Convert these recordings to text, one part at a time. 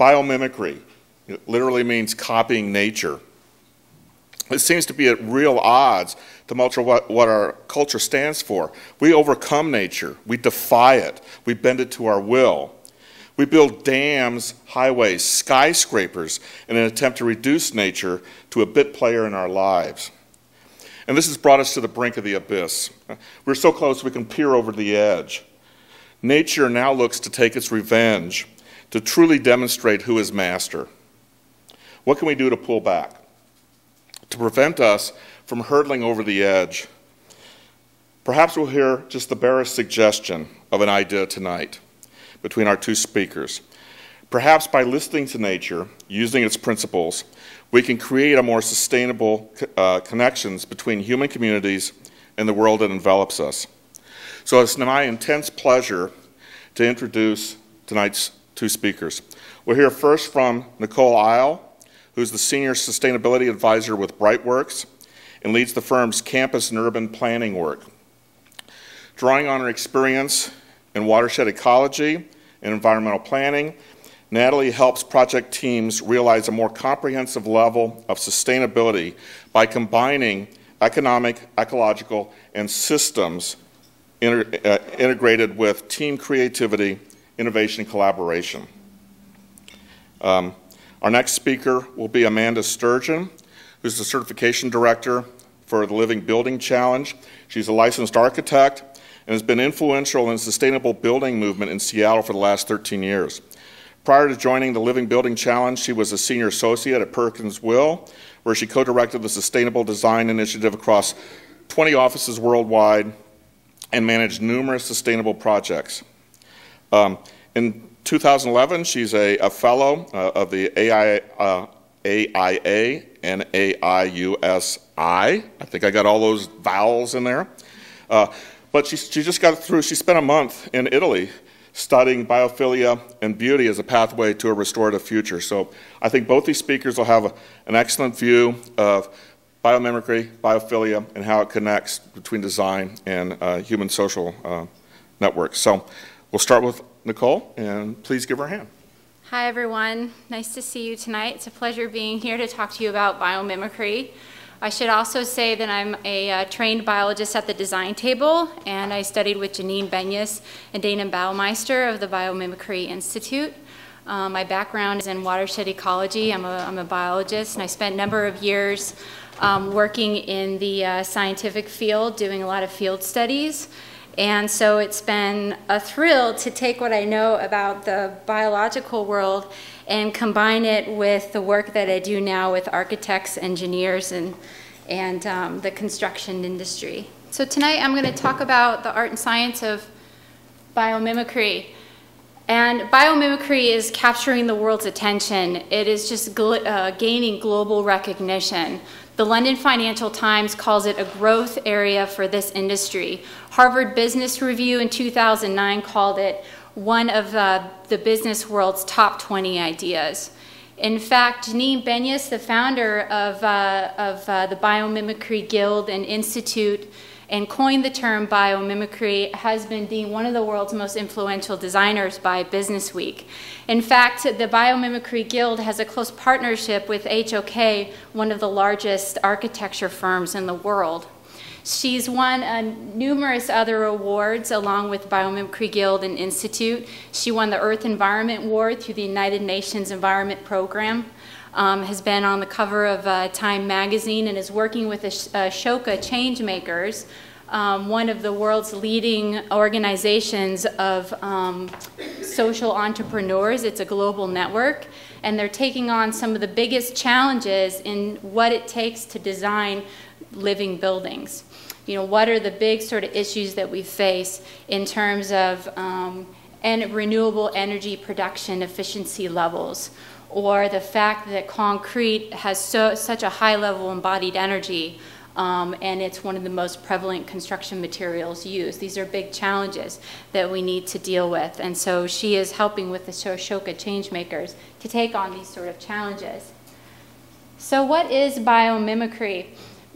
Biomimicry it literally means copying nature. It seems to be at real odds to much of what, what our culture stands for. We overcome nature, we defy it, we bend it to our will. We build dams, highways, skyscrapers in an attempt to reduce nature to a bit player in our lives. And this has brought us to the brink of the abyss. We're so close we can peer over the edge. Nature now looks to take its revenge, to truly demonstrate who is master. What can we do to pull back? To prevent us from hurtling over the edge? Perhaps we'll hear just the barest suggestion of an idea tonight between our two speakers. Perhaps by listening to nature, using its principles, we can create a more sustainable uh, connections between human communities and the world that envelops us. So it's my intense pleasure to introduce tonight's two speakers. We'll hear first from Nicole Isle, who's the Senior Sustainability Advisor with Brightworks and leads the firm's campus and urban planning work. Drawing on her experience in watershed ecology and environmental planning, Natalie helps project teams realize a more comprehensive level of sustainability by combining economic, ecological, and systems inter uh, integrated with team creativity, innovation, and collaboration. Um, our next speaker will be Amanda Sturgeon, who's the certification director for the Living Building Challenge. She's a licensed architect and has been influential in the sustainable building movement in Seattle for the last 13 years. Prior to joining the Living Building Challenge, she was a senior associate at Perkins Will, where she co-directed the Sustainable Design Initiative across 20 offices worldwide and managed numerous sustainable projects. Um, in 2011, she's a, a fellow uh, of the AI, uh, AIA and AIUSI. I think I got all those vowels in there. Uh, but she, she just got through, she spent a month in Italy studying biophilia and beauty as a pathway to a restorative future. So I think both these speakers will have a, an excellent view of biomimicry, biophilia, and how it connects between design and uh, human social uh, networks. So we'll start with Nicole, and please give her a hand. Hi, everyone. Nice to see you tonight. It's a pleasure being here to talk to you about biomimicry. I should also say that I'm a uh, trained biologist at the design table, and I studied with Janine Benyus and Dayna Baumeister of the Biomimicry Institute. Um, my background is in watershed ecology. I'm a, I'm a biologist, and I spent a number of years um, working in the uh, scientific field, doing a lot of field studies. And so it's been a thrill to take what I know about the biological world and combine it with the work that I do now with architects, engineers, and, and um, the construction industry. So tonight I'm going to talk about the art and science of biomimicry. And biomimicry is capturing the world's attention. It is just uh, gaining global recognition. The London Financial Times calls it a growth area for this industry. Harvard Business Review in 2009 called it one of uh, the business world's top 20 ideas. In fact, Janine Benyus, the founder of, uh, of uh, the Biomimicry Guild and Institute, and coined the term biomimicry, has been deemed one of the world's most influential designers by Business Week. In fact, the Biomimicry Guild has a close partnership with HOK, one of the largest architecture firms in the world. She's won uh, numerous other awards along with Biomimicry Guild and Institute. She won the Earth Environment Award through the United Nations Environment Program. Um, has been on the cover of uh, Time magazine and is working with Ashoka Changemakers, um, one of the world's leading organizations of um, social entrepreneurs. It's a global network, and they're taking on some of the biggest challenges in what it takes to design living buildings. You know, what are the big sort of issues that we face in terms of um, and renewable energy production efficiency levels? or the fact that concrete has so, such a high level embodied energy um, and it's one of the most prevalent construction materials used. These are big challenges that we need to deal with. And so she is helping with the Ashoka Changemakers to take on these sort of challenges. So what is biomimicry?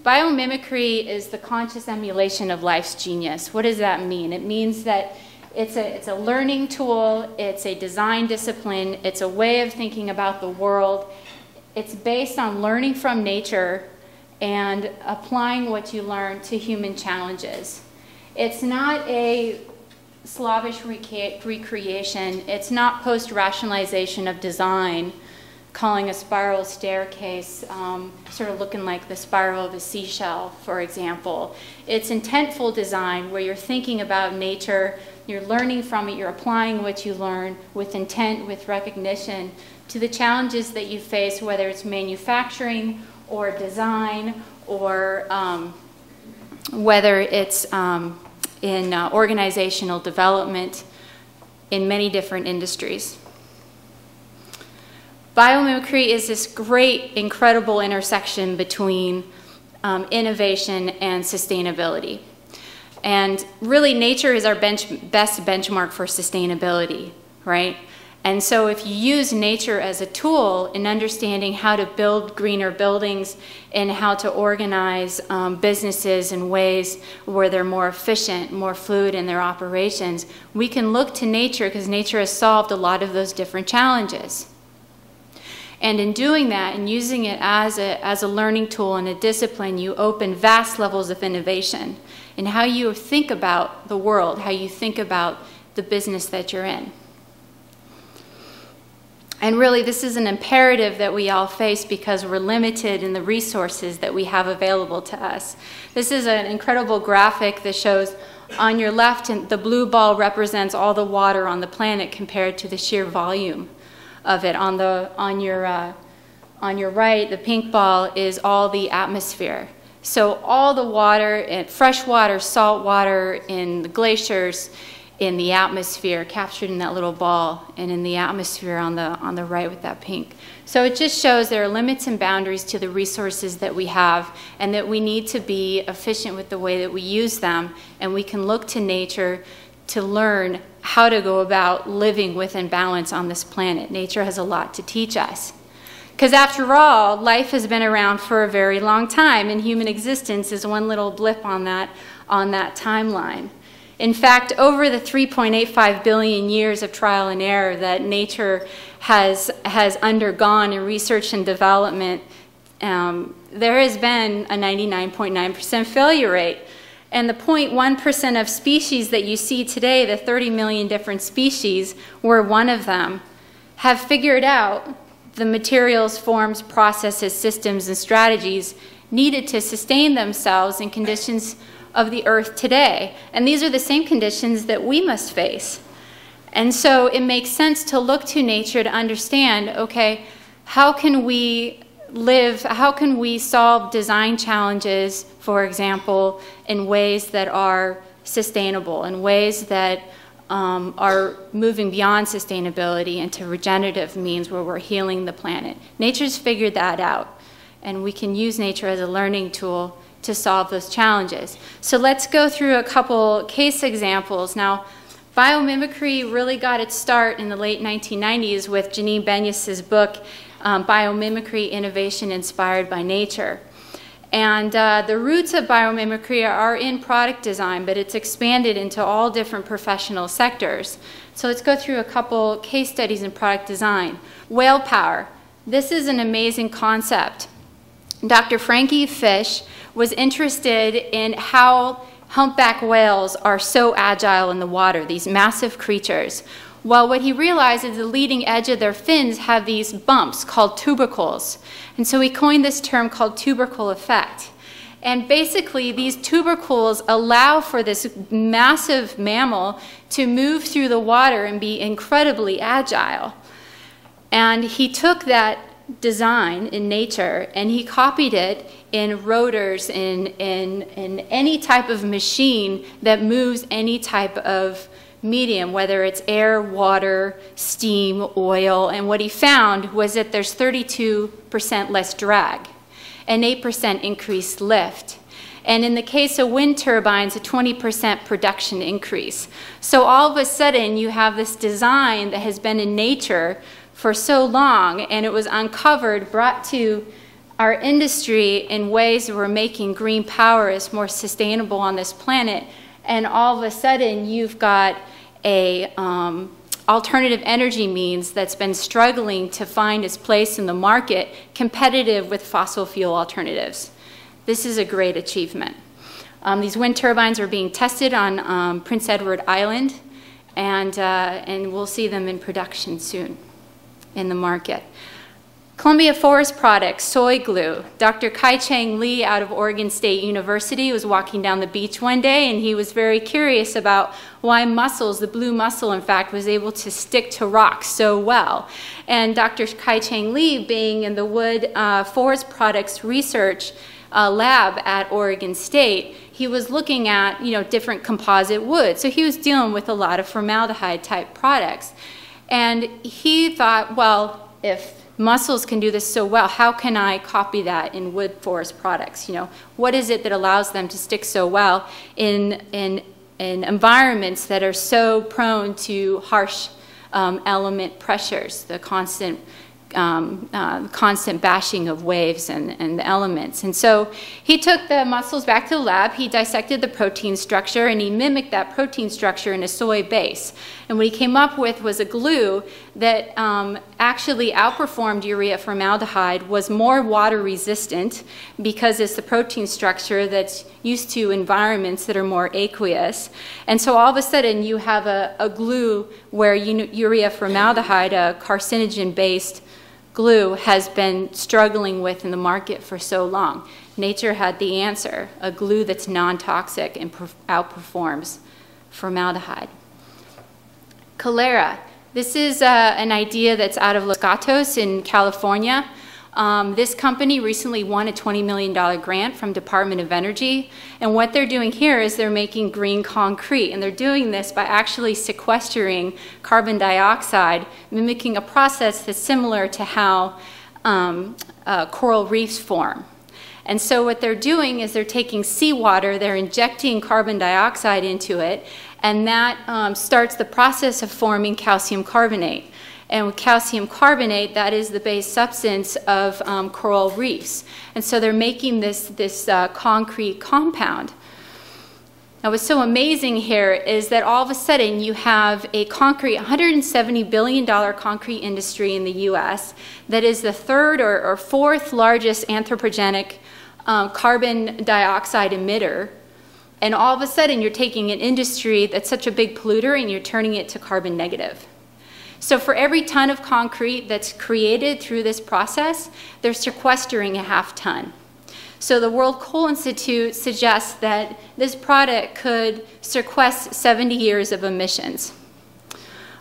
Biomimicry is the conscious emulation of life's genius. What does that mean? It means that It's a, it's a learning tool, it's a design discipline, it's a way of thinking about the world. It's based on learning from nature and applying what you learn to human challenges. It's not a slavish recreation, it's not post rationalization of design calling a spiral staircase um, sort of looking like the spiral of a seashell, for example. It's intentful design where you're thinking about nature, you're learning from it, you're applying what you learn with intent, with recognition to the challenges that you face, whether it's manufacturing or design or um, whether it's um, in uh, organizational development in many different industries. Biomimicry is this great, incredible intersection between um, innovation and sustainability. And really, nature is our bench, best benchmark for sustainability, right? And so, if you use nature as a tool in understanding how to build greener buildings and how to organize um, businesses in ways where they're more efficient, more fluid in their operations, we can look to nature because nature has solved a lot of those different challenges. And in doing that and using it as a, as a learning tool and a discipline, you open vast levels of innovation in how you think about the world, how you think about the business that you're in. And really, this is an imperative that we all face because we're limited in the resources that we have available to us. This is an incredible graphic that shows on your left, the blue ball represents all the water on the planet compared to the sheer volume of it. On, the, on, your, uh, on your right, the pink ball is all the atmosphere. So all the water, fresh water, salt water in the glaciers, in the atmosphere, captured in that little ball, and in the atmosphere on the, on the right with that pink. So it just shows there are limits and boundaries to the resources that we have, and that we need to be efficient with the way that we use them, and we can look to nature to learn how to go about living within balance on this planet. Nature has a lot to teach us. Because after all, life has been around for a very long time, and human existence is one little blip on that, on that timeline. In fact, over the 3.85 billion years of trial and error that nature has, has undergone in research and development, um, there has been a 99.9% failure rate. And the 0.1% of species that you see today, the 30 million different species, we're one of them, have figured out the materials, forms, processes, systems, and strategies needed to sustain themselves in conditions of the earth today. And these are the same conditions that we must face. And so it makes sense to look to nature to understand okay, how can we live, how can we solve design challenges for example, in ways that are sustainable, in ways that um, are moving beyond sustainability into regenerative means where we're healing the planet. Nature's figured that out, and we can use nature as a learning tool to solve those challenges. So let's go through a couple case examples. Now, biomimicry really got its start in the late 1990s with Janine Benyus's book, um, Biomimicry Innovation Inspired by Nature. And uh, the roots of biomimicry are in product design, but it's expanded into all different professional sectors. So let's go through a couple case studies in product design. Whale power. This is an amazing concept. Dr. Frankie Fish was interested in how humpback whales are so agile in the water, these massive creatures. Well, what he realized is the leading edge of their fins have these bumps called tubercles. And so he coined this term called tubercle effect. And basically, these tubercles allow for this massive mammal to move through the water and be incredibly agile. And he took that design in nature and he copied it in rotors, in, in, in any type of machine that moves any type of medium, whether it's air, water, steam, oil. And what he found was that there's 32% less drag, an 8% increased lift. And in the case of wind turbines, a 20% production increase. So all of a sudden, you have this design that has been in nature for so long, and it was uncovered, brought to our industry in ways that we're making green power is more sustainable on this planet. And all of a sudden, you've got a um, alternative energy means that's been struggling to find its place in the market competitive with fossil fuel alternatives. This is a great achievement. Um, these wind turbines are being tested on um, Prince Edward Island, and, uh, and we'll see them in production soon in the market. Columbia Forest Products, soy glue. Dr. Kaichang Li out of Oregon State University was walking down the beach one day and he was very curious about why mussels, the blue mussel in fact, was able to stick to rocks so well. And Dr. Kaichang Li being in the Wood uh, Forest Products Research uh, Lab at Oregon State, he was looking at you know different composite wood. So he was dealing with a lot of formaldehyde type products. And he thought, well, if mussels can do this so well. How can I copy that in wood forest products? You know, what is it that allows them to stick so well in, in, in environments that are so prone to harsh um, element pressures, the constant um, uh, constant bashing of waves and, and the elements. And so he took the mussels back to the lab, he dissected the protein structure, and he mimicked that protein structure in a soy base. And what he came up with was a glue that um, actually outperformed urea formaldehyde, was more water resistant because it's the protein structure that's used to environments that are more aqueous. And so all of a sudden you have a, a glue where urea formaldehyde, a carcinogen based glue has been struggling with in the market for so long. Nature had the answer, a glue that's non-toxic and outperforms formaldehyde. Calera. This is uh, an idea that's out of Los Gatos in California. Um, this company recently won a $20 million grant from Department of Energy. And what they're doing here is they're making green concrete. And they're doing this by actually sequestering carbon dioxide, mimicking a process that's similar to how um, uh, coral reefs form. And so what they're doing is they're taking seawater, they're injecting carbon dioxide into it, and that um, starts the process of forming calcium carbonate. And with calcium carbonate, that is the base substance of um, coral reefs. And so they're making this, this uh, concrete compound. Now, what's so amazing here is that all of a sudden you have a concrete, $170 billion concrete industry in the US that is the third or, or fourth largest anthropogenic um, carbon dioxide emitter. And all of a sudden you're taking an industry that's such a big polluter and you're turning it to carbon negative. So for every ton of concrete that's created through this process, they're sequestering a half ton. So the World Coal Institute suggests that this product could sequester 70 years of emissions.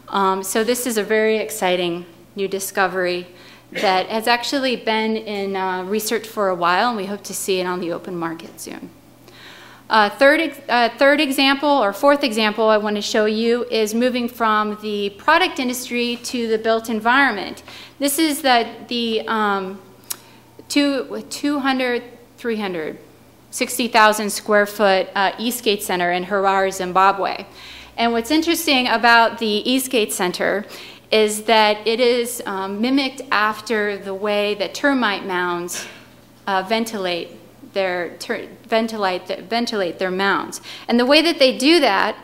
Um, so this is a very exciting new discovery that has actually been in uh, research for a while, and we hope to see it on the open market soon. Uh, third, uh, third example or fourth example I want to show you is moving from the product industry to the built environment. This is the, the um, two, 200, 300, 60,000 square foot uh, Eastgate Center in Harare, Zimbabwe. And what's interesting about the Eastgate Center is that it is um, mimicked after the way that termite mounds uh, ventilate their ventilate, ventilate their mounds. And the way that they do that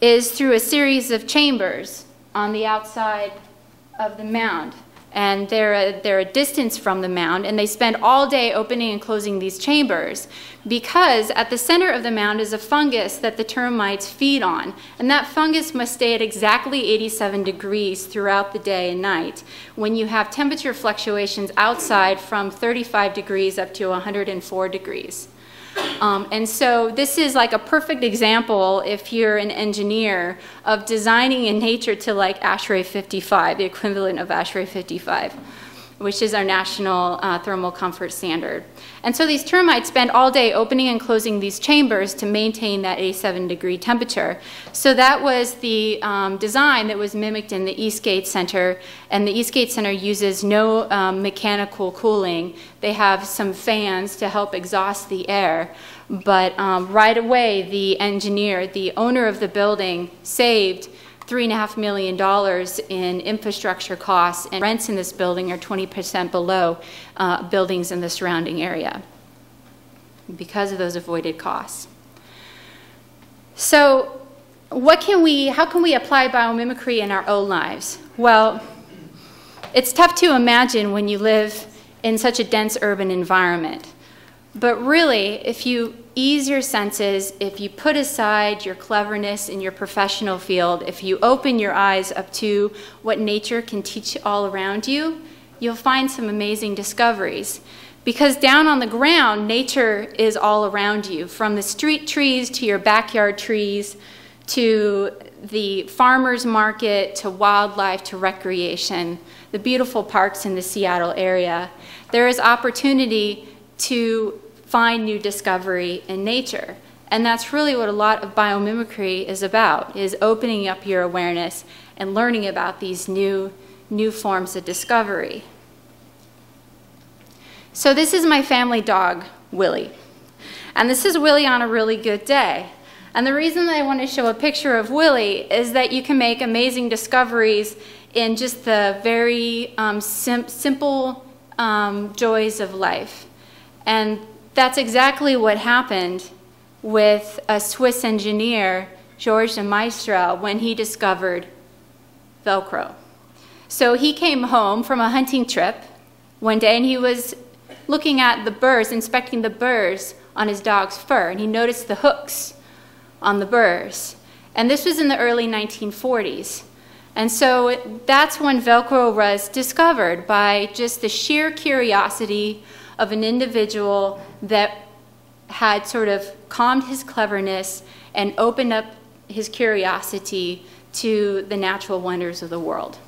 is through a series of chambers on the outside of the mound and they're a, they're a distance from the mound, and they spend all day opening and closing these chambers because at the center of the mound is a fungus that the termites feed on, and that fungus must stay at exactly 87 degrees throughout the day and night when you have temperature fluctuations outside from 35 degrees up to 104 degrees. Um, and so this is like a perfect example, if you're an engineer, of designing in nature to like ASHRAE 55, the equivalent of ASHRAE 55 which is our national uh, thermal comfort standard. And so these termites spend all day opening and closing these chambers to maintain that 87 degree temperature. So that was the um, design that was mimicked in the Eastgate Center. And the Eastgate Center uses no um, mechanical cooling. They have some fans to help exhaust the air. But um, right away, the engineer, the owner of the building, saved $3.5 million in infrastructure costs, and rents in this building are 20% below uh, buildings in the surrounding area because of those avoided costs. So what can we, how can we apply biomimicry in our own lives? Well, it's tough to imagine when you live in such a dense urban environment. But really, if you ease your senses, if you put aside your cleverness in your professional field, if you open your eyes up to what nature can teach all around you, you'll find some amazing discoveries. Because down on the ground, nature is all around you, from the street trees to your backyard trees, to the farmer's market, to wildlife, to recreation, the beautiful parks in the Seattle area. There is opportunity to find new discovery in nature. And that's really what a lot of biomimicry is about, is opening up your awareness and learning about these new, new forms of discovery. So this is my family dog, Willie. And this is Willie on a really good day. And the reason that I want to show a picture of Willie is that you can make amazing discoveries in just the very um, sim simple um, joys of life. And that's exactly what happened with a Swiss engineer, Georges de Mestral, when he discovered Velcro. So he came home from a hunting trip one day and he was looking at the burrs, inspecting the burrs on his dog's fur, and he noticed the hooks on the burrs. And this was in the early 1940s. And so that's when Velcro was discovered by just the sheer curiosity of an individual that had sort of calmed his cleverness and opened up his curiosity to the natural wonders of the world.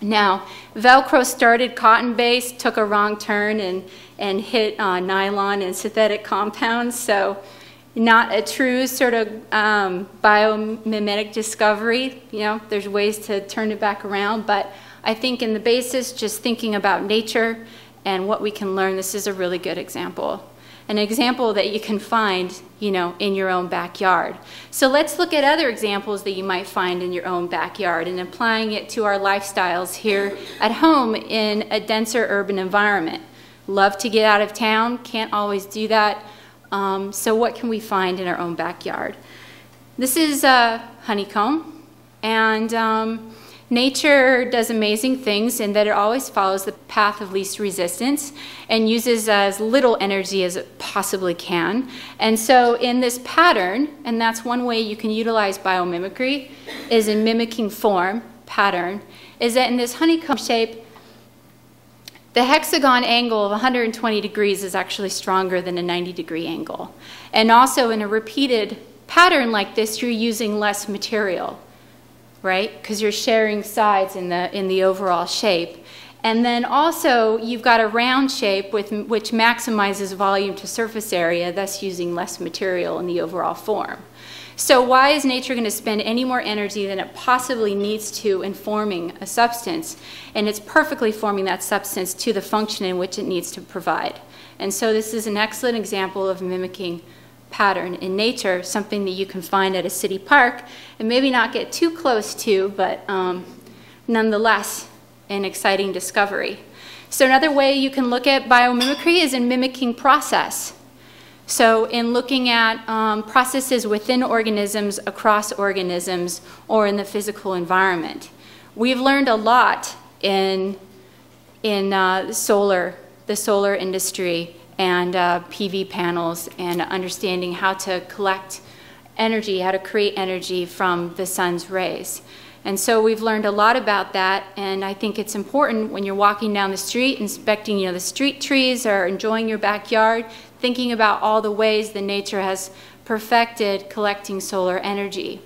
Now, Velcro started cotton-based, took a wrong turn, and, and hit uh, nylon and synthetic compounds, so not a true sort of um, biomimetic discovery. You know, there's ways to turn it back around, but I think in the basis, just thinking about nature and what we can learn, this is a really good example. An example that you can find, you know, in your own backyard. So let's look at other examples that you might find in your own backyard and applying it to our lifestyles here at home in a denser urban environment. Love to get out of town, can't always do that. Um, so what can we find in our own backyard? This is a honeycomb, and um, Nature does amazing things in that it always follows the path of least resistance and uses as little energy as it possibly can. And so in this pattern, and that's one way you can utilize biomimicry, is in mimicking form, pattern, is that in this honeycomb shape, the hexagon angle of 120 degrees is actually stronger than a 90 degree angle. And also in a repeated pattern like this, you're using less material right? Because you're sharing sides in the, in the overall shape. And then also, you've got a round shape with, which maximizes volume to surface area, thus using less material in the overall form. So why is nature going to spend any more energy than it possibly needs to in forming a substance? And it's perfectly forming that substance to the function in which it needs to provide. And so this is an excellent example of mimicking pattern in nature, something that you can find at a city park and maybe not get too close to, but um, nonetheless an exciting discovery. So another way you can look at biomimicry is in mimicking process. So in looking at um, processes within organisms, across organisms, or in the physical environment. We've learned a lot in, in uh, solar, the solar industry and uh, PV panels and understanding how to collect energy, how to create energy from the sun's rays. And so we've learned a lot about that, and I think it's important when you're walking down the street, inspecting you know, the street trees or enjoying your backyard, thinking about all the ways that nature has perfected collecting solar energy.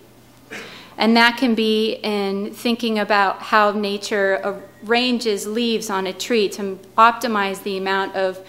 And that can be in thinking about how nature arranges leaves on a tree to optimize the amount of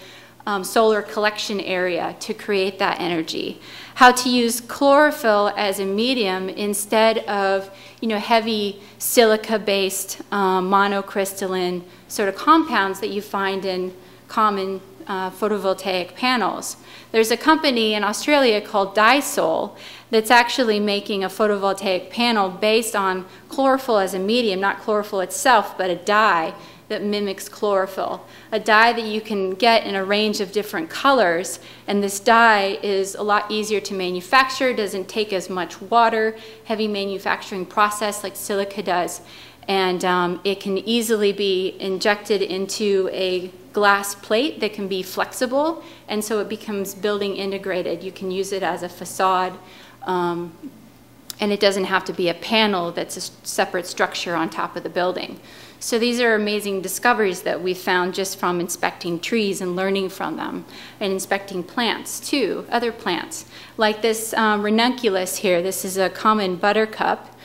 um, solar collection area to create that energy. How to use chlorophyll as a medium instead of you know, heavy silica-based um, monocrystalline sort of compounds that you find in common uh, photovoltaic panels. There's a company in Australia called Dyesol that's actually making a photovoltaic panel based on chlorophyll as a medium, not chlorophyll itself, but a dye that mimics chlorophyll, a dye that you can get in a range of different colors. And this dye is a lot easier to manufacture, doesn't take as much water, heavy manufacturing process like silica does. And um, it can easily be injected into a glass plate that can be flexible, and so it becomes building integrated. You can use it as a facade. Um, and it doesn't have to be a panel that's a separate structure on top of the building. So these are amazing discoveries that we found just from inspecting trees and learning from them, and inspecting plants too, other plants. Like this um, ranunculus here, this is a common buttercup.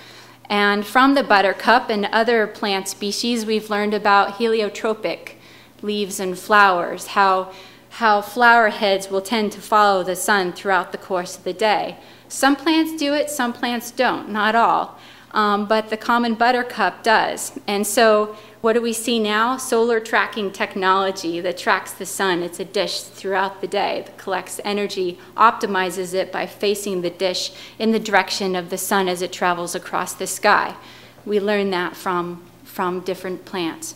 And from the buttercup and other plant species, we've learned about heliotropic leaves and flowers, how, how flower heads will tend to follow the sun throughout the course of the day. Some plants do it, some plants don't, not all. Um, but the common buttercup does. And so what do we see now? Solar tracking technology that tracks the sun. It's a dish throughout the day that collects energy, optimizes it by facing the dish in the direction of the sun as it travels across the sky. We learn that from, from different plants.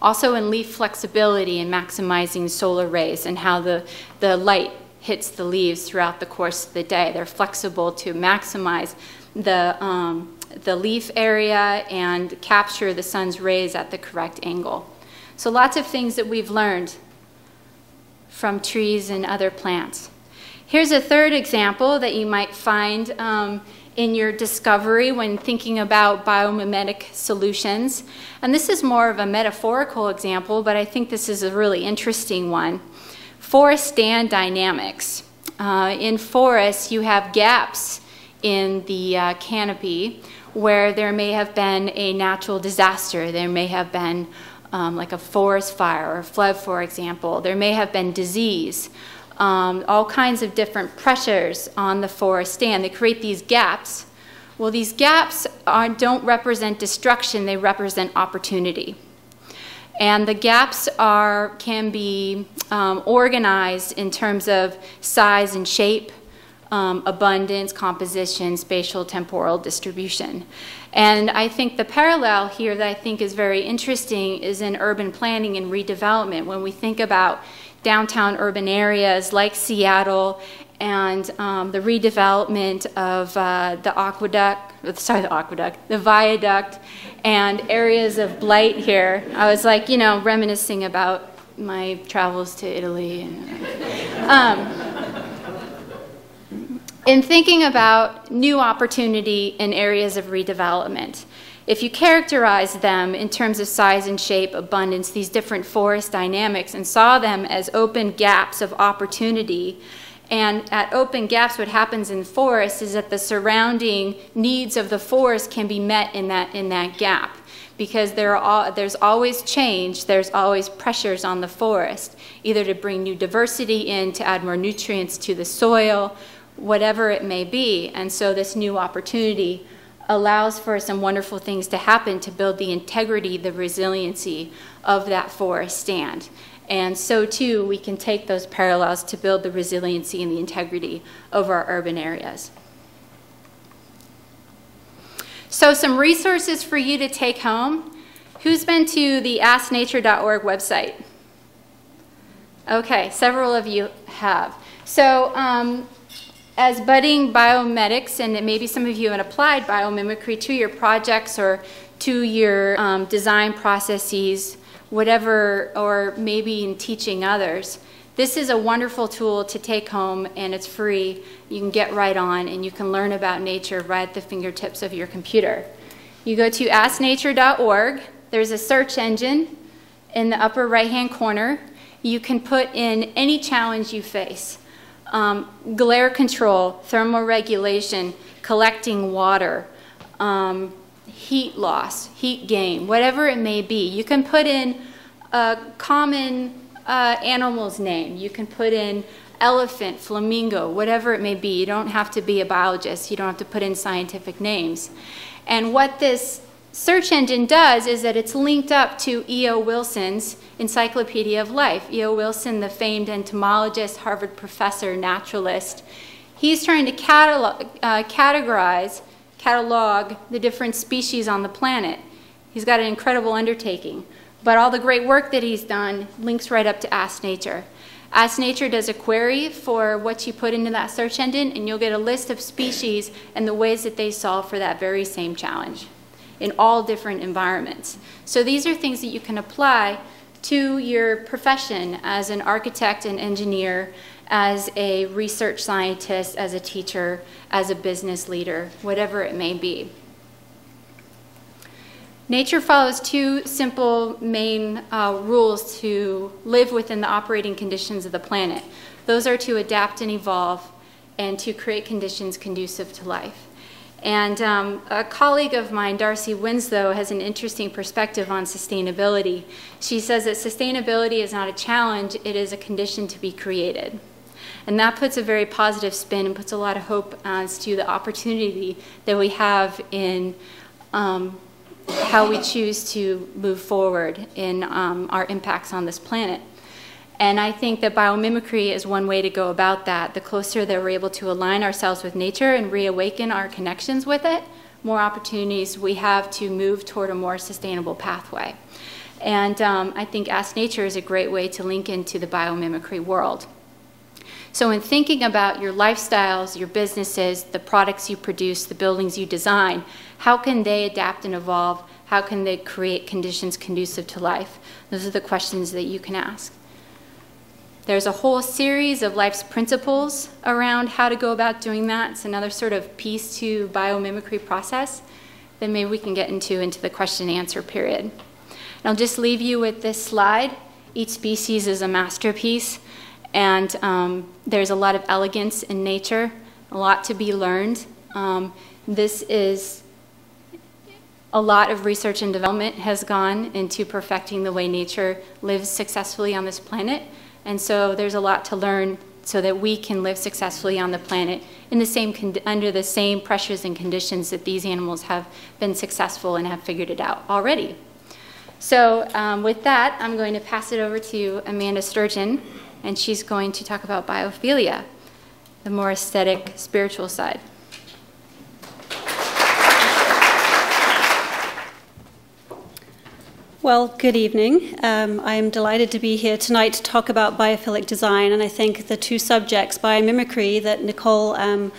Also in leaf flexibility and maximizing solar rays and how the, the light hits the leaves throughout the course of the day. They're flexible to maximize the, um, the leaf area and capture the sun's rays at the correct angle. So lots of things that we've learned from trees and other plants. Here's a third example that you might find um, in your discovery when thinking about biomimetic solutions. And this is more of a metaphorical example, but I think this is a really interesting one forest stand dynamics. Uh, in forests, you have gaps in the uh, canopy where there may have been a natural disaster. There may have been um, like a forest fire or flood, for example. There may have been disease. Um, all kinds of different pressures on the forest stand. They create these gaps. Well, these gaps are, don't represent destruction, they represent opportunity. And the gaps are, can be um, organized in terms of size and shape, um, abundance, composition, spatial, temporal distribution. And I think the parallel here that I think is very interesting is in urban planning and redevelopment. When we think about downtown urban areas like Seattle and um, the redevelopment of uh, the aqueduct, sorry, the aqueduct, the viaduct, and areas of blight here. I was like, you know, reminiscing about my travels to Italy. And, um, in thinking about new opportunity in areas of redevelopment, if you characterize them in terms of size and shape, abundance, these different forest dynamics, and saw them as open gaps of opportunity, and at open gaps, what happens in forests is that the surrounding needs of the forest can be met in that, in that gap. Because there are, there's always change, there's always pressures on the forest, either to bring new diversity in, to add more nutrients to the soil, whatever it may be. And so this new opportunity allows for some wonderful things to happen to build the integrity, the resiliency of that forest stand. And so too, we can take those parallels to build the resiliency and the integrity of our urban areas. So some resources for you to take home. Who's been to the asknature.org website? Okay, several of you have. So um, as budding biomedics, and maybe some of you have applied biomimicry to your projects or to your um, design processes, whatever, or maybe in teaching others. This is a wonderful tool to take home and it's free. You can get right on and you can learn about nature right at the fingertips of your computer. You go to asknature.org. There's a search engine in the upper right hand corner. You can put in any challenge you face. Um, glare control, thermoregulation, collecting water, um, heat loss, heat gain, whatever it may be. You can put in a common uh, animal's name. You can put in elephant, flamingo, whatever it may be. You don't have to be a biologist. You don't have to put in scientific names. And what this search engine does is that it's linked up to E.O. Wilson's Encyclopedia of Life. E.O. Wilson, the famed entomologist, Harvard professor, naturalist, he's trying to catalog, uh, categorize catalog the different species on the planet. He's got an incredible undertaking. But all the great work that he's done links right up to Ask Nature. Ask Nature does a query for what you put into that search engine, and you'll get a list of species and the ways that they solve for that very same challenge in all different environments. So these are things that you can apply to your profession as an architect and engineer, as a research scientist, as a teacher, as a business leader, whatever it may be. Nature follows two simple main uh, rules to live within the operating conditions of the planet. Those are to adapt and evolve and to create conditions conducive to life. And um, a colleague of mine, Darcy Winslow, has an interesting perspective on sustainability. She says that sustainability is not a challenge, it is a condition to be created. And that puts a very positive spin and puts a lot of hope as to the opportunity that we have in um, how we choose to move forward in um, our impacts on this planet. And I think that biomimicry is one way to go about that. The closer that we're able to align ourselves with nature and reawaken our connections with it, more opportunities we have to move toward a more sustainable pathway. And um, I think Ask Nature is a great way to link into the biomimicry world. So in thinking about your lifestyles, your businesses, the products you produce, the buildings you design, how can they adapt and evolve? How can they create conditions conducive to life? Those are the questions that you can ask. There's a whole series of life's principles around how to go about doing that. It's another sort of piece to biomimicry process that maybe we can get into into the question and answer period. And I'll just leave you with this slide. Each species is a masterpiece. And um, there's a lot of elegance in nature, a lot to be learned. Um, this is a lot of research and development has gone into perfecting the way nature lives successfully on this planet. And so there's a lot to learn so that we can live successfully on the planet in the same under the same pressures and conditions that these animals have been successful and have figured it out already. So um, with that, I'm going to pass it over to Amanda Sturgeon and she's going to talk about biophilia, the more aesthetic, spiritual side. Well, good evening. Um, I am delighted to be here tonight to talk about biophilic design, and I think the two subjects, biomimicry, that Nicole um,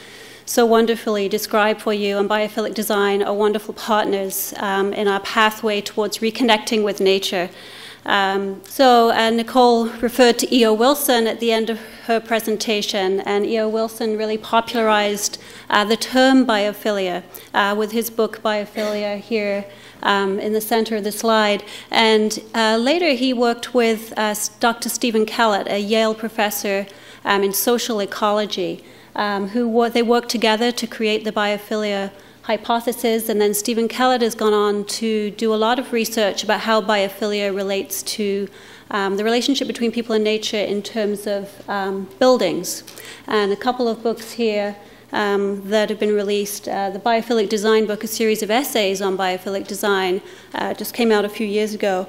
so wonderfully described for you, and biophilic design, are wonderful partners um, in our pathway towards reconnecting with nature. Um, so uh, Nicole referred to E.O. Wilson at the end of her presentation, and E.O. Wilson really popularized uh, the term biophilia uh, with his book Biophilia here um, in the center of the slide. And uh, later he worked with uh, Dr. Stephen Kellert, a Yale professor um, in social ecology, um, who they worked together to create the biophilia hypothesis, and then Stephen Kellert has gone on to do a lot of research about how biophilia relates to um, the relationship between people and nature in terms of um, buildings. And a couple of books here um, that have been released. Uh, the Biophilic Design book, a series of essays on biophilic design, uh, just came out a few years ago.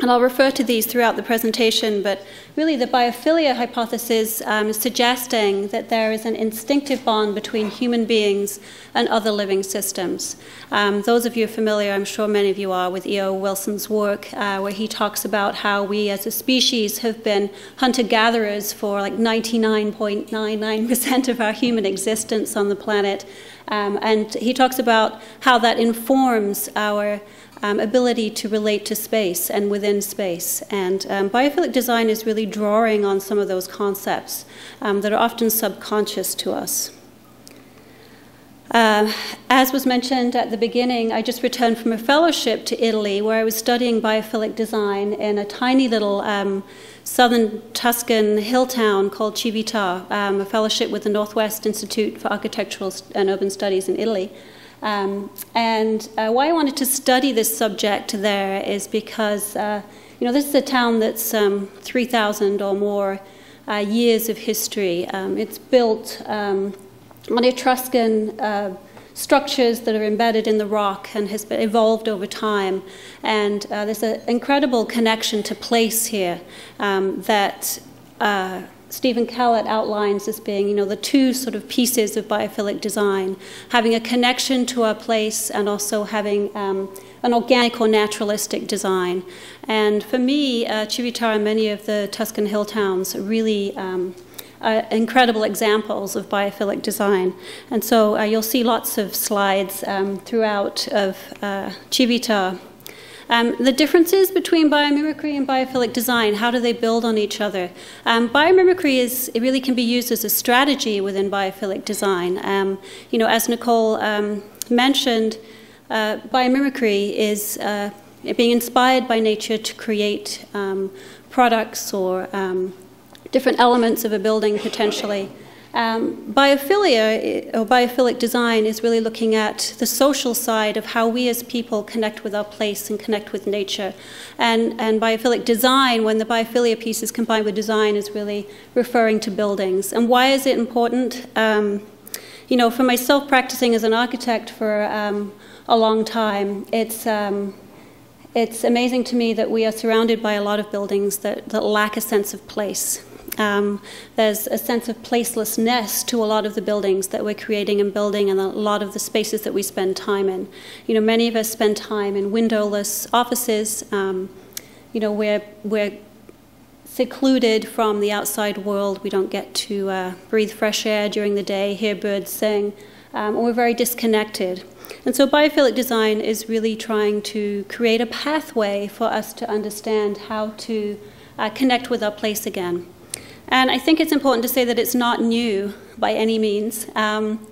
And I'll refer to these throughout the presentation, but really the biophilia hypothesis um, is suggesting that there is an instinctive bond between human beings and other living systems. Um, those of you familiar, I'm sure many of you are, with E.O. Wilson's work, uh, where he talks about how we as a species have been hunter gatherers for like 99.99% of our human existence on the planet. Um, and he talks about how that informs our um, ability to relate to space and within space. And um, biophilic design is really drawing on some of those concepts um, that are often subconscious to us. Uh, as was mentioned at the beginning, I just returned from a fellowship to Italy where I was studying biophilic design in a tiny little um, southern Tuscan hill town called Civita, um, a fellowship with the Northwest Institute for Architectural and Urban Studies in Italy. Um, and uh, why I wanted to study this subject there is because, uh, you know, this is a town that's um, 3,000 or more uh, years of history. Um, it's built um, on Etruscan uh, structures that are embedded in the rock and has evolved over time. And uh, there's an incredible connection to place here um, that uh, Stephen Kellert outlines as being, you know, the two sort of pieces of biophilic design, having a connection to our place and also having um, an organic or naturalistic design. And for me, uh, Civitar and many of the Tuscan hill towns really um, incredible examples of biophilic design. And so uh, you'll see lots of slides um, throughout of uh. Um, the differences between biomimicry and biophilic design, how do they build on each other? Um, biomimicry is, it really can be used as a strategy within biophilic design. Um, you know, as Nicole um, mentioned, uh, biomimicry is uh, being inspired by nature to create um, products or um, different elements of a building potentially. Um, biophilia or biophilic design is really looking at the social side of how we as people connect with our place and connect with nature. And, and biophilic design, when the biophilia piece is combined with design, is really referring to buildings. And why is it important? Um, you know, for myself practicing as an architect for um, a long time, it's um, it's amazing to me that we are surrounded by a lot of buildings that, that lack a sense of place. Um, there's a sense of placelessness to a lot of the buildings that we're creating and building and a lot of the spaces that we spend time in. You know, many of us spend time in windowless offices. Um, you know, we're, we're secluded from the outside world. We don't get to uh, breathe fresh air during the day, hear birds sing, um, and we're very disconnected. And so biophilic design is really trying to create a pathway for us to understand how to uh, connect with our place again. And I think it's important to say that it's not new by any means. Um,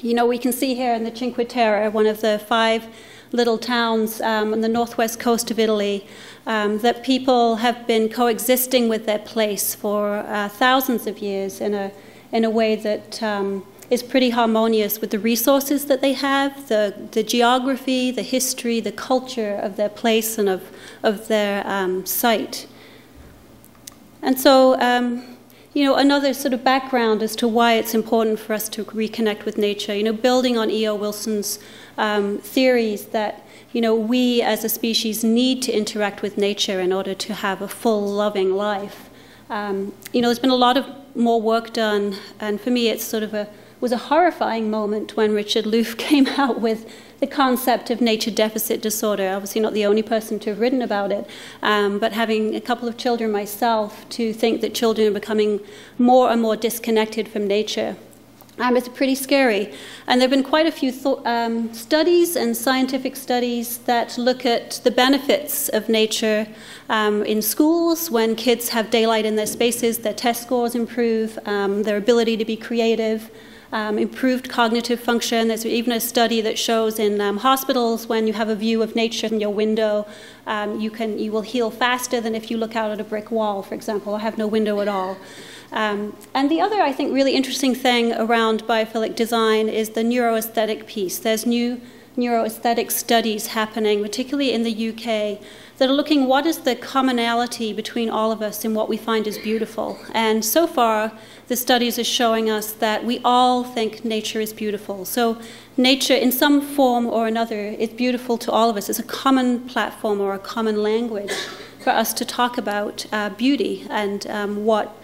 you know, we can see here in the Cinque Terre, one of the five little towns um, on the northwest coast of Italy, um, that people have been coexisting with their place for uh, thousands of years in a, in a way that um, is pretty harmonious with the resources that they have, the, the geography, the history, the culture of their place and of, of their um, site. And so, um, you know, another sort of background as to why it's important for us to reconnect with nature. You know, building on E.O. Wilson's um, theories that you know we as a species need to interact with nature in order to have a full, loving life. Um, you know, there's been a lot of more work done, and for me, it's sort of a was a horrifying moment when Richard Louv came out with the concept of nature deficit disorder. Obviously, not the only person to have written about it, um, but having a couple of children myself, to think that children are becoming more and more disconnected from nature. Um, it's pretty scary. And there have been quite a few um, studies and scientific studies that look at the benefits of nature um, in schools. When kids have daylight in their spaces, their test scores improve, um, their ability to be creative um, improved cognitive function. There's even a study that shows in um, hospitals when you have a view of nature in your window, um, you, can, you will heal faster than if you look out at a brick wall, for example, or have no window at all. Um, and the other, I think, really interesting thing around biophilic design is the neuroaesthetic piece. There's new neuroaesthetic studies happening, particularly in the UK, that are looking what is the commonality between all of us in what we find is beautiful. And so far, the studies are showing us that we all think nature is beautiful. So nature, in some form or another, is beautiful to all of us. It's a common platform or a common language for us to talk about uh, beauty and um, what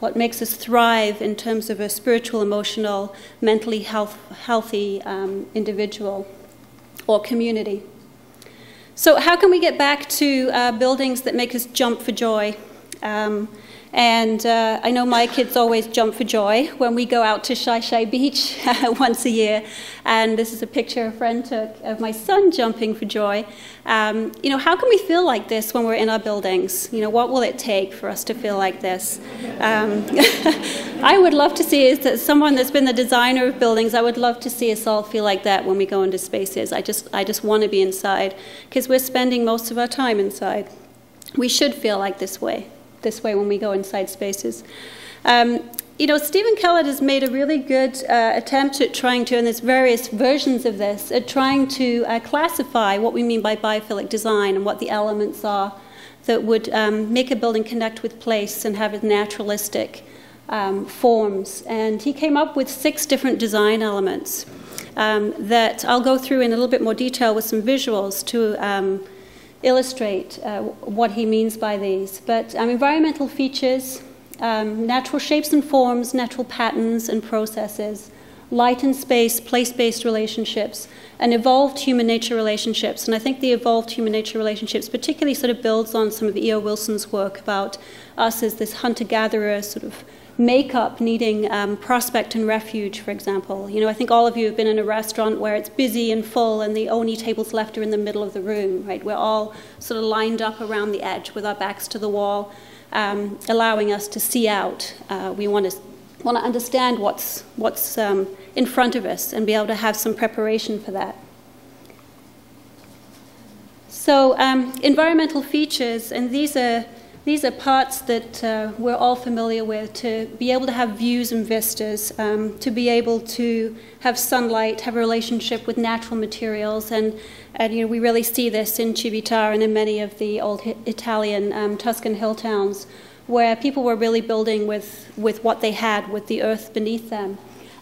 what makes us thrive in terms of a spiritual, emotional, mentally health, healthy um, individual or community. So, how can we get back to uh, buildings that make us jump for joy? Um, and uh, I know my kids always jump for joy when we go out to Shi Shi Beach once a year. And this is a picture a friend took of my son jumping for joy. Um, you know, how can we feel like this when we're in our buildings? You know, what will it take for us to feel like this? Um, I would love to see is that someone that's been the designer of buildings. I would love to see us all feel like that when we go into spaces. I just, I just want to be inside because we're spending most of our time inside. We should feel like this way this way when we go inside spaces. Um, you know, Stephen Kellert has made a really good uh, attempt at trying to, and there's various versions of this, at trying to uh, classify what we mean by biophilic design and what the elements are that would um, make a building connect with place and have its naturalistic um, forms. And he came up with six different design elements um, that I'll go through in a little bit more detail with some visuals to um, illustrate uh, what he means by these. But um, environmental features, um, natural shapes and forms, natural patterns and processes, light and space, place based relationships, and evolved human nature relationships. And I think the evolved human nature relationships particularly sort of builds on some of E.O. Wilson's work about us as this hunter gatherer sort of makeup needing um, prospect and refuge, for example. You know, I think all of you have been in a restaurant where it's busy and full and the only tables left are in the middle of the room, right? We're all sort of lined up around the edge with our backs to the wall, um, allowing us to see out. Uh, we want to want to understand what's, what's um, in front of us and be able to have some preparation for that. So, um, environmental features, and these are these are parts that uh, we're all familiar with to be able to have views and vistas, um, to be able to have sunlight, have a relationship with natural materials. And, and you know, we really see this in Civita and in many of the old Italian um, Tuscan hill towns where people were really building with, with what they had, with the earth beneath them.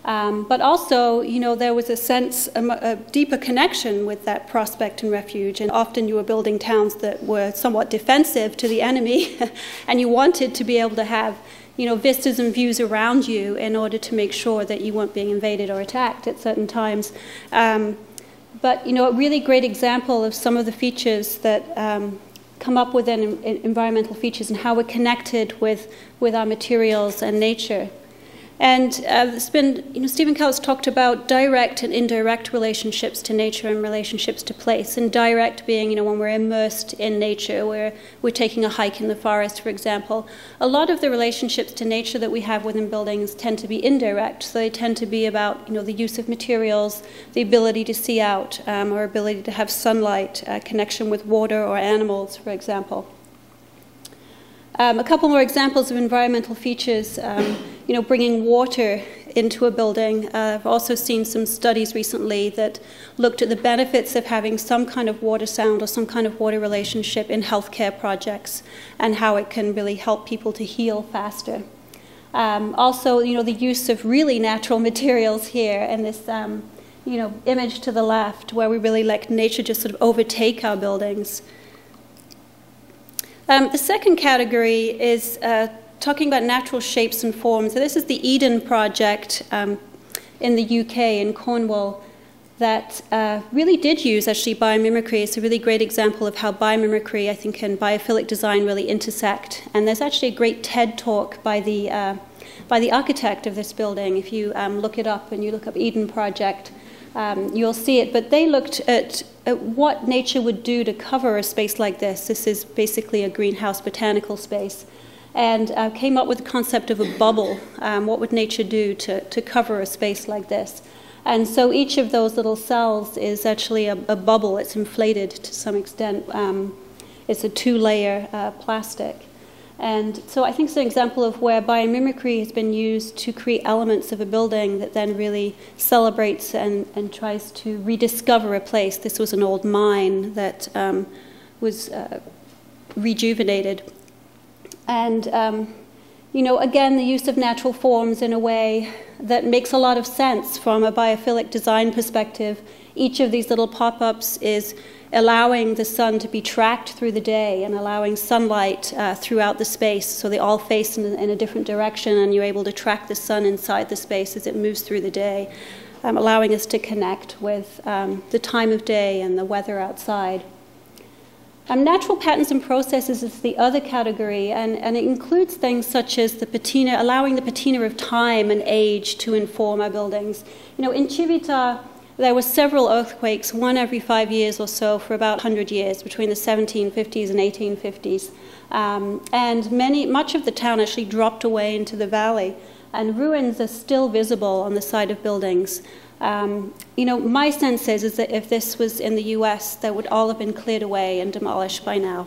Um, but also, you know, there was a sense, a, a, deeper connection with that prospect and refuge. And often you were building towns that were somewhat defensive to the enemy, and you wanted to be able to have, you know, vistas and views around you in order to make sure that you weren't being invaded or attacked at certain times. Um, but, you know, a really great example of some of the features that um, come up within environmental features and how we're connected with, with our materials and nature. And uh, it's been, you know, Stephen Kellert talked about direct and indirect relationships to nature and relationships to place. And direct being, you know, when we're immersed in nature, where we're taking a hike in the forest, for example. A lot of the relationships to nature that we have within buildings tend to be indirect. So they tend to be about, you know, the use of materials, the ability to see out, um, or ability to have sunlight, uh, connection with water or animals, for example. Um, a couple more examples of environmental features. Um, you know, bringing water into a building. Uh, I've also seen some studies recently that looked at the benefits of having some kind of water sound or some kind of water relationship in healthcare projects and how it can really help people to heal faster. Um, also, you know, the use of really natural materials here and this, um, you know, image to the left where we really let nature just sort of overtake our buildings. Um, the second category is uh, talking about natural shapes and forms. So this is the Eden project um, in the UK, in Cornwall, that uh, really did use actually biomimicry. It's a really great example of how biomimicry, I think, and biophilic design really intersect. And there's actually a great TED talk by the, uh, by the architect of this building. If you um, look it up and you look up Eden Project, um, you'll see it. But they looked at, at what nature would do to cover a space like this. This is basically a greenhouse botanical space and uh, came up with the concept of a bubble. Um, what would nature do to, to cover a space like this? And so each of those little cells is actually a, a bubble. It's inflated to some extent. Um, it's a two layer uh, plastic. And so I think it's an example of where biomimicry has been used to create elements of a building that then really celebrates and, and tries to rediscover a place. This was an old mine that um, was uh, rejuvenated and, um, you know, again, the use of natural forms in a way that makes a lot of sense from a biophilic design perspective. Each of these little pop ups is allowing the sun to be tracked through the day and allowing sunlight uh, throughout the space so they all face in, in, a different direction and you're able to track the sun inside the space as it moves through the day, um, allowing us to connect with um, the time of day and the weather outside. Um, natural patterns and processes is the other category, and, and it includes things such as the patina, allowing the patina of time and age to inform our buildings. You know, in Civita, there were several earthquakes, one every five years or so for about 100 years, between the 1750s and 1850s. Um, and many, much of the town actually dropped away into the valley, and ruins are still visible on the side of buildings. Um, you know, my sense is, is that if this was in the US, they would all have been cleared away and demolished by now.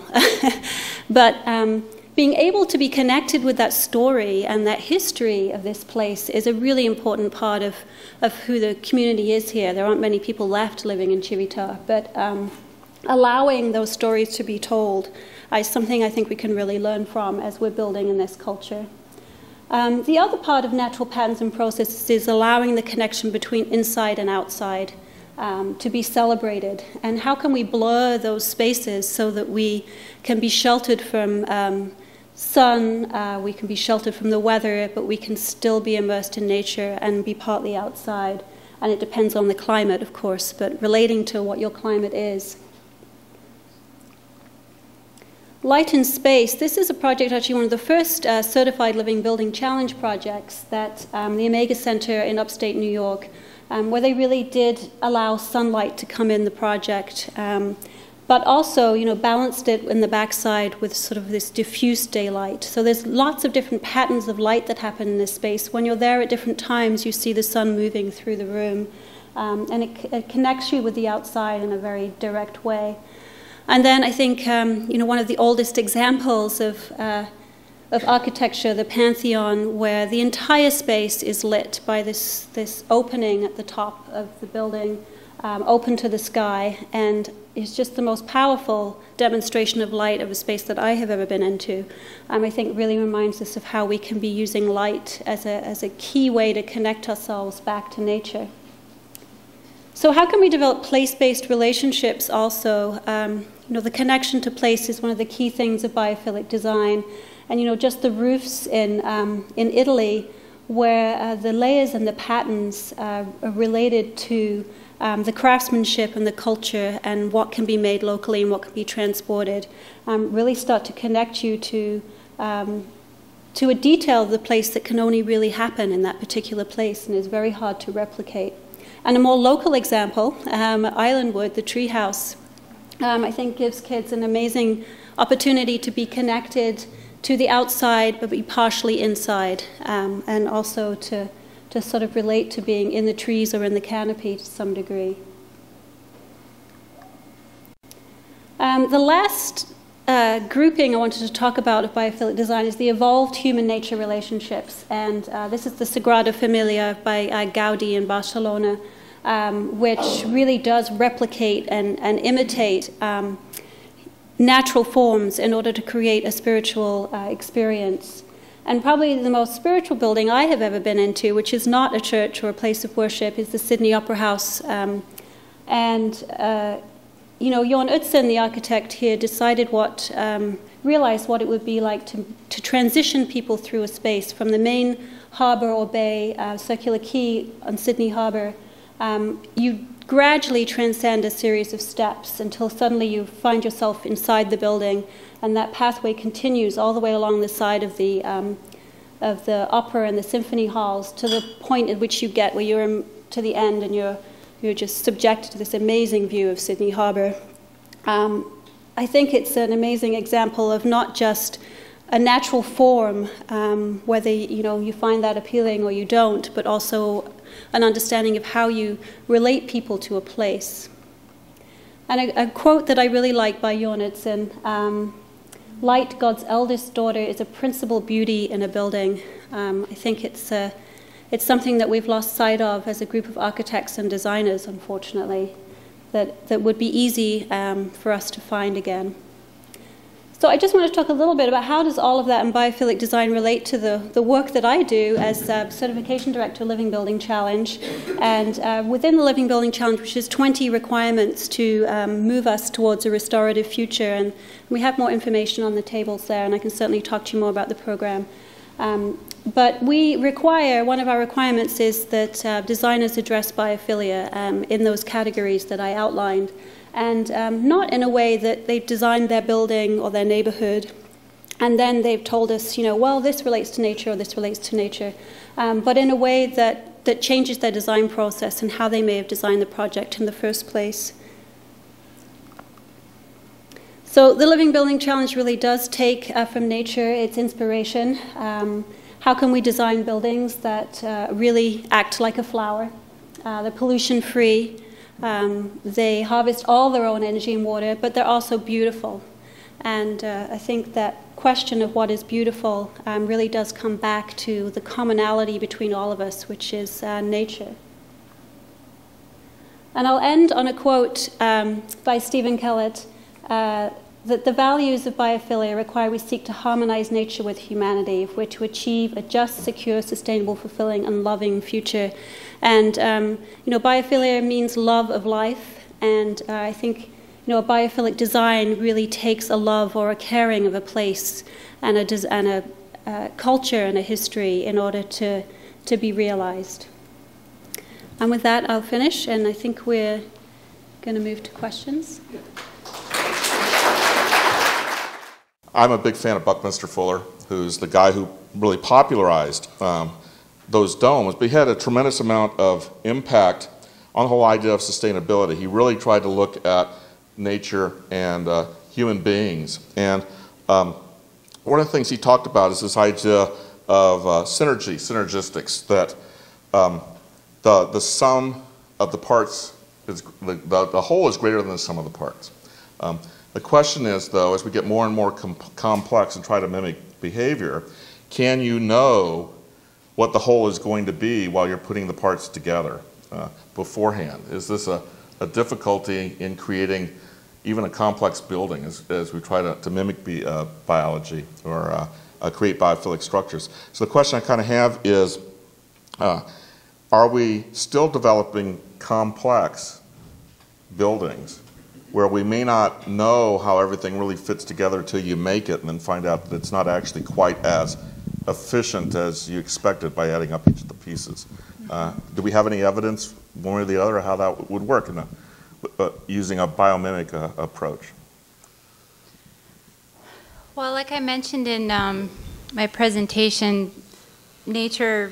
but um, being able to be connected with that story and that history of this place is a really important part of, of who the community is here. There aren't many people left living in Civita, but um, allowing those stories to be told is something I think we can really learn from as we're building in this culture. Um, the other part of natural patterns and processes is allowing the connection between inside and outside um, to be celebrated. And how can we blur those spaces so that we can be sheltered from um, sun, uh, we can be sheltered from the weather, but we can still be immersed in nature and be partly outside. And it depends on the climate, of course, but relating to what your climate is. Light in Space. This is a project, actually, one of the first uh, certified living building challenge projects that um, the Omega Center in upstate New York, um, where they really did allow sunlight to come in the project. Um, but also, you know, balanced it in the backside with sort of this diffuse daylight. So there's lots of different patterns of light that happen in this space. When you're there at different times, you see the sun moving through the room, um, and it, it, connects you with the outside in a very direct way. And then I think, um, you know, one of the oldest examples of uh, of architecture, the Pantheon, where the entire space is lit by this this opening at the top of the building um, open to the sky, and it's just the most powerful demonstration of light of a space that I have ever been into. Um, I think really reminds us of how we can be using light as a, as a key way to connect ourselves back to nature. So, how can we develop place based relationships also? Um, you know, the connection to place is one of the key things of biophilic design. And, you know, just the roofs in, um, in Italy, where uh, the layers and the patterns uh, are related to um, the craftsmanship and the culture and what can be made locally and what can be transported um, really start to connect you to um, to a detail of the place that can only really happen in that particular place and is very hard to replicate. And a more local example, um, Islandwood, the treehouse, um, I think gives kids an amazing opportunity to be connected to the outside but be partially inside um, and also to to sort of relate to being in the trees or in the canopy to some degree. Um, the last uh, grouping I wanted to talk about of biophilic design is the evolved human nature relationships. And uh, this is the Sagrada Familia by uh, Gaudi in Barcelona, um, which really does replicate and, and imitate um, natural forms in order to create a spiritual uh, experience and probably the most spiritual building I have ever been into, which is not a church or a place of worship, is the Sydney Opera House. Um, and, uh, you know, Jorn Utzon, the architect here, decided what, um, realized what it would be like to, to transition people through a space from the main harbour or bay, uh, Circular Quay on Sydney Harbour. Um, you gradually transcend a series of steps until suddenly you find yourself inside the building and that pathway continues all the way along the side of the um, of the opera and the symphony halls to the point at which you get where you're to the end and you're you're just subjected to this amazing view of Sydney Harbour. Um, I think it's an amazing example of not just a natural form, um, whether you know you find that appealing or you don't, but also an understanding of how you relate people to a place. And a, a quote that I really like by Jorn Utzon, um, Light, God's eldest daughter, is a principal beauty in a building. Um, I think it's, uh, it's something that we've lost sight of as a group of architects and designers, unfortunately, that, that would be easy um, for us to find again. So I just want to talk a little bit about how does all of that in biophilic design relate to the, the work that I do as certification director Living Building Challenge. And uh, within the Living Building Challenge, which is 20 requirements to um, move us towards a restorative future. And we have more information on the tables there, and I can certainly talk to you more about the program. Um, but we require, one of our requirements is that uh, designers address biophilia um, in those categories that I outlined and um, not in a way that they've designed their building or their neighborhood and then they've told us, you know, well, this relates to nature or this relates to nature, um, but in a way that, that changes their design process and how they may have designed the project in the first place. So the Living Building Challenge really does take uh, from nature its inspiration. Um, how can we design buildings that uh, really act like a flower? Uh, they're pollution free, um, they harvest all their own energy and water, but they're also beautiful. And uh, I think that question of what is beautiful um, really does come back to the commonality between all of us, which is uh, nature. And I'll end on a quote um, by Stephen Kellert uh, that the values of biophilia require we seek to harmonize nature with humanity if we're to achieve a just, secure, sustainable, fulfilling, and loving future. And, um, you know, biophilia means love of life, and uh, I think, you know, a biophilic design really takes a love or a caring of a place and a, and a uh, culture and a history in order to, to be realized. And with that, I'll finish, and I think we're going to move to questions. I'm a big fan of Buckminster Fuller, who's the guy who really popularized um, those domes, but he had a tremendous amount of impact on the whole idea of sustainability. He really tried to look at nature and uh, human beings. And um, one of the things he talked about is this idea of uh, synergy, synergistics, that um, the, the sum of the parts, is, the, the, the, whole is greater than the sum of the parts. Um, the question is, though, as we get more and more com complex and try to mimic behavior, can you know what the whole is going to be while you're putting the parts together uh, beforehand? Is this a, a, difficulty in creating even a complex building as, as we try to, to mimic bi uh, biology or uh, uh create biophilic structures? So the question I kind of have is, uh, are we still developing complex buildings where we may not know how everything really fits together until you make it and then find out that it's not actually quite as efficient as you expected by adding up each of the pieces. Uh, do we have any evidence, one way or the other, how that would work in a, uh, using a biomimic uh, approach? Well, like I mentioned in um, my presentation, nature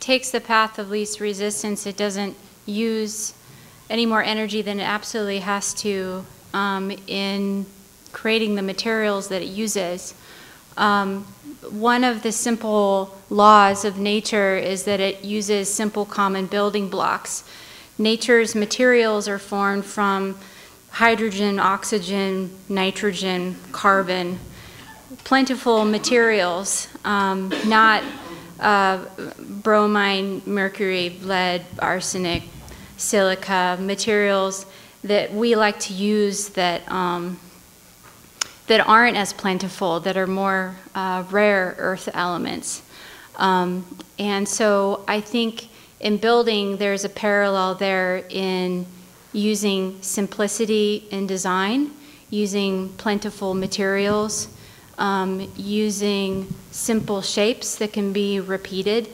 takes the path of least resistance. It doesn't use any more energy than it absolutely has to um, in creating the materials that it uses. Um, one of the simple laws of nature is that it uses simple common building blocks. Nature's materials are formed from hydrogen, oxygen, nitrogen, carbon, plentiful materials, um, not uh, bromine, mercury, lead, arsenic, silica, materials that we like to use that, um, that aren't as plentiful, that are more uh, rare earth elements. Um, and so I think in building, there's a parallel there in using simplicity in design, using plentiful materials, um, using simple shapes that can be repeated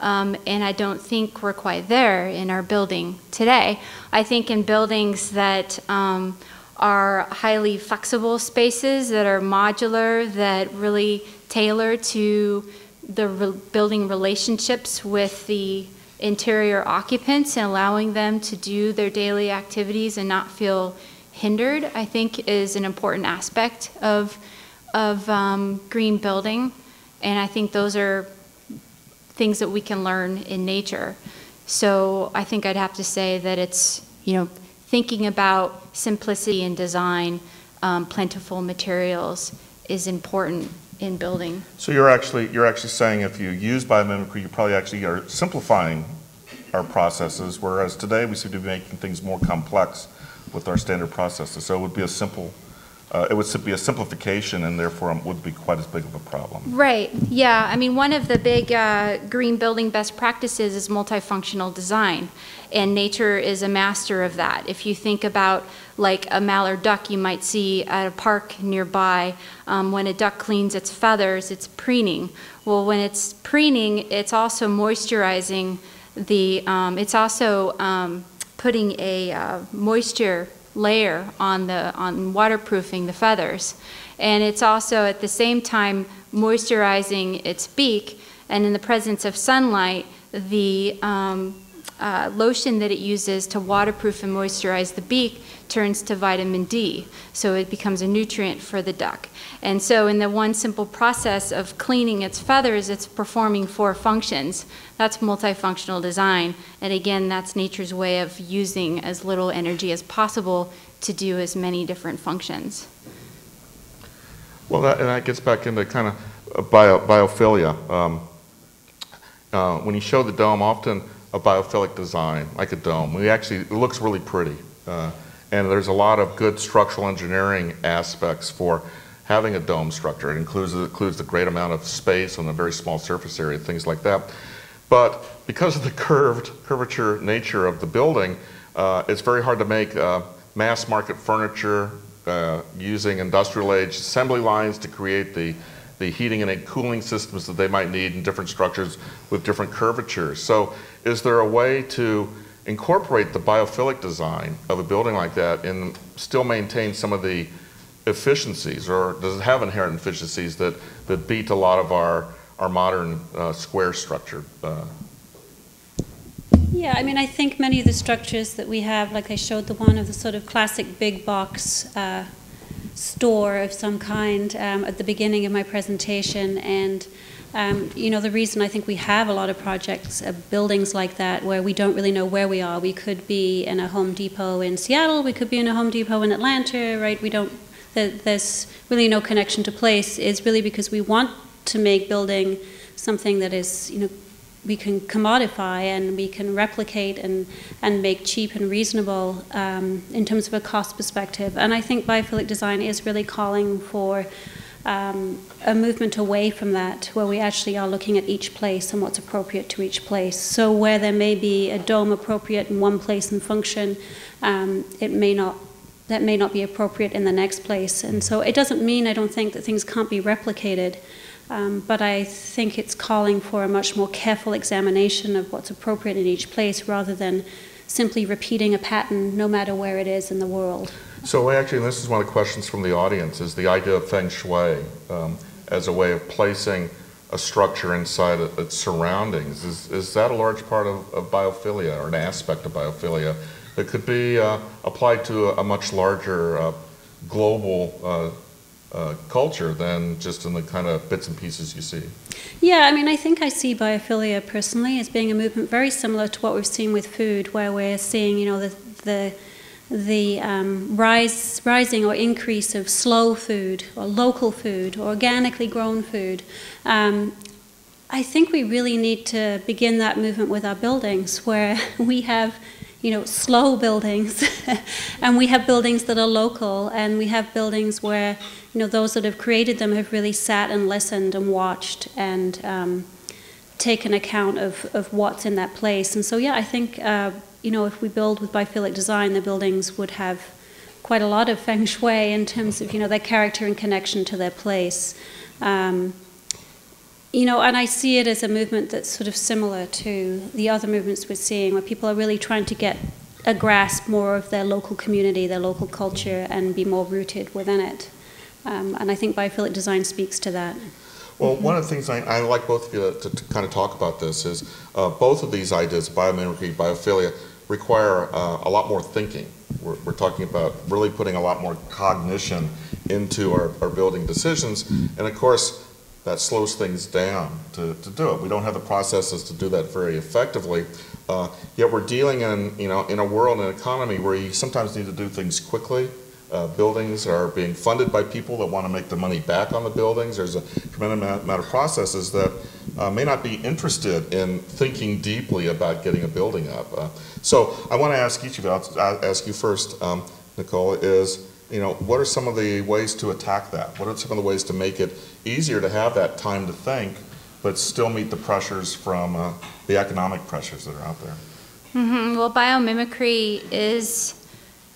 um, and I don't think we're quite there in our building today. I think in buildings that um, are highly flexible spaces, that are modular, that really tailor to the re building relationships with the interior occupants and allowing them to do their daily activities and not feel hindered, I think is an important aspect of, of um, green building. And I think those are things that we can learn in nature. So I think I'd have to say that it's, you know, thinking about simplicity in design, um, plentiful materials is important in building. So you're actually you're actually saying if you use biomimicry, you probably actually are simplifying our processes, whereas today we seem to be making things more complex with our standard processes. So it would be a simple uh, it would be a simplification and therefore would be quite as big of a problem. Right, yeah. I mean, one of the big uh, green building best practices is multifunctional design, and nature is a master of that. If you think about like a mallard duck you might see at a park nearby, um, when a duck cleans its feathers, it's preening. Well, when it's preening, it's also moisturizing the, um, it's also um, putting a uh, moisture layer on the on waterproofing the feathers. And it's also at the same time moisturizing its beak. And in the presence of sunlight the um, uh, lotion that it uses to waterproof and moisturize the beak turns to vitamin D, so it becomes a nutrient for the duck. And so, in the one simple process of cleaning its feathers, it's performing four functions. That's multifunctional design. And again, that's nature's way of using as little energy as possible to do as many different functions. Well, that, and that gets back into kind of bio, biophilia. Um, uh, when you show the dome, often a biophilic design, like a dome. We actually, it looks really pretty. Uh, and there's a lot of good structural engineering aspects for having a dome structure. It includes, it includes the great amount of space on a very small surface area, things like that. But because of the curved, curvature nature of the building, uh, it's very hard to make uh, mass market furniture uh, using industrial age assembly lines to create the the heating and cooling systems that they might need in different structures with different curvatures. So is there a way to incorporate the biophilic design of a building like that and still maintain some of the efficiencies, or does it have inherent efficiencies that, that beat a lot of our, our modern uh, square structure? Uh, Yeah, I mean, I think many of the structures that we have, like I showed the one of the sort of classic big box uh, store of some kind um, at the beginning of my presentation, and um, you know, the reason I think we have a lot of projects, uh, buildings like that, where we don't really know where we are. We could be in a Home Depot in Seattle, we could be in a Home Depot in Atlanta, right? We don't, there's really no connection to place, is really because we want to make building something that is, you know, we can commodify and we can replicate and, and make cheap and reasonable um, in terms of a cost perspective. And I think biophilic design is really calling for um, a movement away from that, where we actually are looking at each place and what's appropriate to each place. So where there may be a dome appropriate in one place and function, um, it may not that may not be appropriate in the next place. And so it doesn't mean I don't think that things can't be replicated. Um, but I think it's calling for a much more careful examination of what's appropriate in each place rather than simply repeating a pattern no matter where it is in the world. So actually, this is one of the questions from the audience, is the idea of feng shui um, as a way of placing a structure inside its surroundings. Is, is that a large part of, of biophilia or an aspect of biophilia that could be uh, applied to a, much larger uh, global uh, uh, culture than just in the kind of bits and pieces you see. Yeah, I mean, I think I see biophilia personally as being a movement very similar to what we've seen with food, where we're seeing, you know, the the the um, rise, rising or increase of slow food or local food or organically grown food. Um, I think we really need to begin that movement with our buildings, where we have you know, slow buildings, and we have buildings that are local, and we have buildings where, you know, those that have created them have really sat and listened and watched and um, taken account of, of what's in that place. And so, yeah, I think, uh, you know, if we build with biophilic design, the buildings would have quite a lot of feng shui in terms of, you know, their character and connection to their place. Um, you know, and I see it as a movement that's sort of similar to the other movements we're seeing, where people are really trying to get a grasp more of their local community, their local culture, and be more rooted within it. Um, and I think biophilic design speaks to that. Well, one of the things I, I like both of you to, to, kind of talk about this is uh, both of these ideas, biomimicry, biophilia, require uh, a lot more thinking. We're, we're, talking about really putting a lot more cognition into our, our building decisions. And of course, that slows things down to, to do it. We don't have the processes to do that very effectively. Uh, yet we're dealing in, you know, in a world and economy where you sometimes need to do things quickly. Uh, buildings are being funded by people that want to make the money back on the buildings. There's a tremendous amount of processes that uh, may not be interested in thinking deeply about getting a building up. Uh, so I want to ask each of you, I'll ask you first, um, Nicole, is you know, what are some of the ways to attack that? What are some of the ways to make it easier to have that time to think, but still meet the pressures from uh, the economic pressures that are out there? Mm-hmm. Well, biomimicry is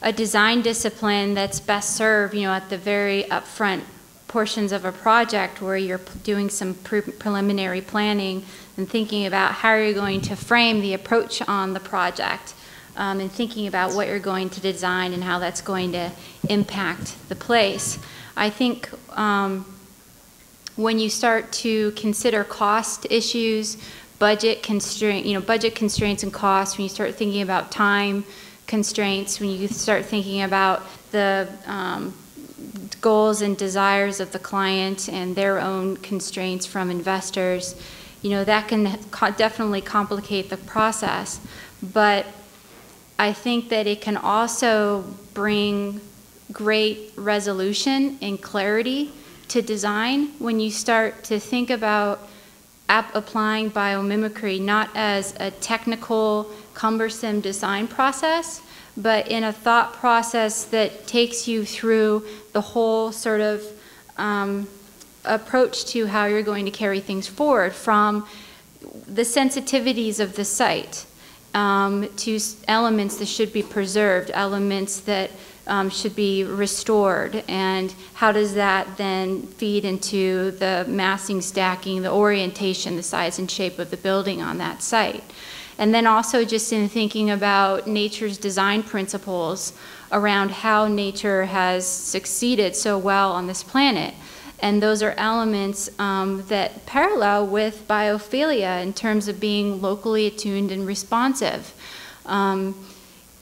a design discipline that's best served, you know, at the very upfront portions of a project where you're doing some pre preliminary planning and thinking about how you're you going to frame the approach on the project um, and thinking about what you're going to design and how that's going to impact the place. I think um, when you start to consider cost issues, budget constraint, you know, budget constraints and costs, when you start thinking about time constraints, when you start thinking about the um, goals and desires of the client and their own constraints from investors, you know, that can definitely complicate the process. But I think that it can also bring great resolution and clarity to design when you start to think about applying biomimicry not as a technical, cumbersome design process, but in a thought process that takes you through the whole sort of um, approach to how you're going to carry things forward from the sensitivities of the site um, to elements that should be preserved, elements that um, should be restored, and how does that then feed into the massing, stacking, the orientation, the size and shape of the building on that site? And then also just in thinking about nature's design principles around how nature has succeeded so well on this planet. And those are elements um, that parallel with biophilia in terms of being locally attuned and responsive. Um,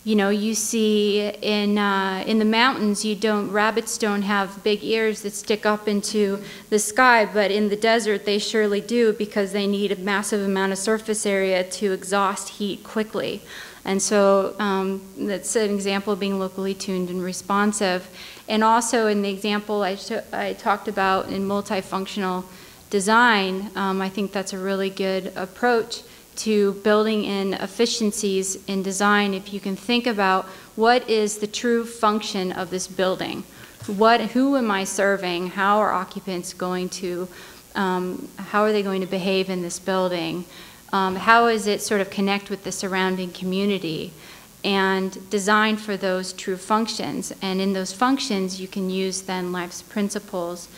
you know, you see in uh, in the mountains, you don't rabbits don't have big ears that stick up into the sky, but in the desert they surely do because they need a massive amount of surface area to exhaust heat quickly. And so um, that's an example of being locally tuned and responsive. And also in the example I, I talked about in multifunctional design, um, I think that's a really good approach to building in efficiencies in design if you can think about what is the true function of this building. What, who am I serving? How are occupants going to, um, how are they going to behave in this building? Um, how is it sort of connect with the surrounding community? And design for those true functions. And in those functions, you can use then life's principles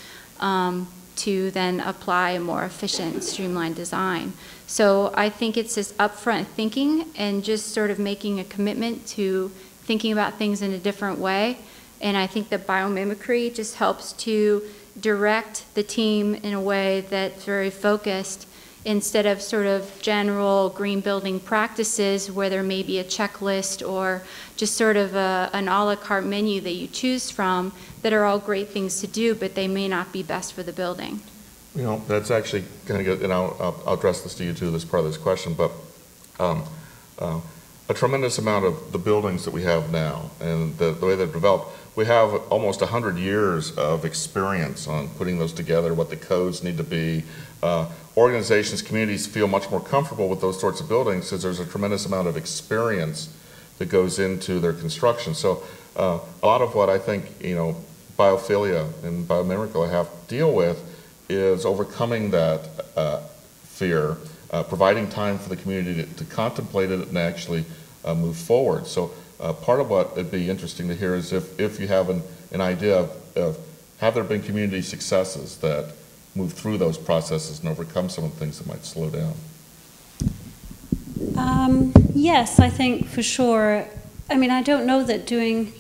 um, to then apply a more efficient, streamlined design. So I think it's this upfront thinking and just sort of making a commitment to thinking about things in a different way. And I think that biomimicry just helps to direct the team in a way that's very focused instead of sort of general green building practices where there may be a checklist or just sort of a, an a la carte menu that you choose from that are all great things to do, but they may not be best for the building. You know, that's actually going to get, and I'll, I'll, address this to you too, this part of this question, but um, uh, a tremendous amount of the buildings that we have now and the, the way they're developed, we have almost 100 years of experience on putting those together, what the codes need to be. Uh, organizations, communities feel much more comfortable with those sorts of buildings because there's a tremendous amount of experience that goes into their construction. So uh, a lot of what I think, you know, biophilia and biomimicry have to deal with is overcoming that uh, fear, uh, providing time for the community to, to contemplate it and actually uh, move forward. So uh, part of what would be interesting to hear is if, if you have an, an idea of, of have there been community successes that move through those processes and overcome some of the things that might slow down? Um, yes, I think for sure. I mean, I don't know that doing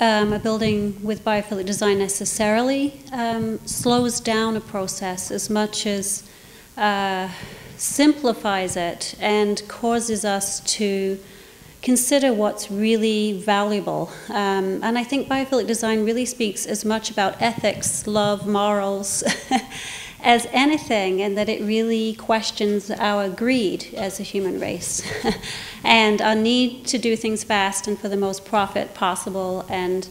um, a building with biophilic design necessarily um, slows down a process as much as uh, simplifies it and causes us to consider what's really valuable. Um, and I think biophilic design really speaks as much about ethics, love, morals. as anything, and that it really questions our greed as a human race and our need to do things fast and for the most profit possible. And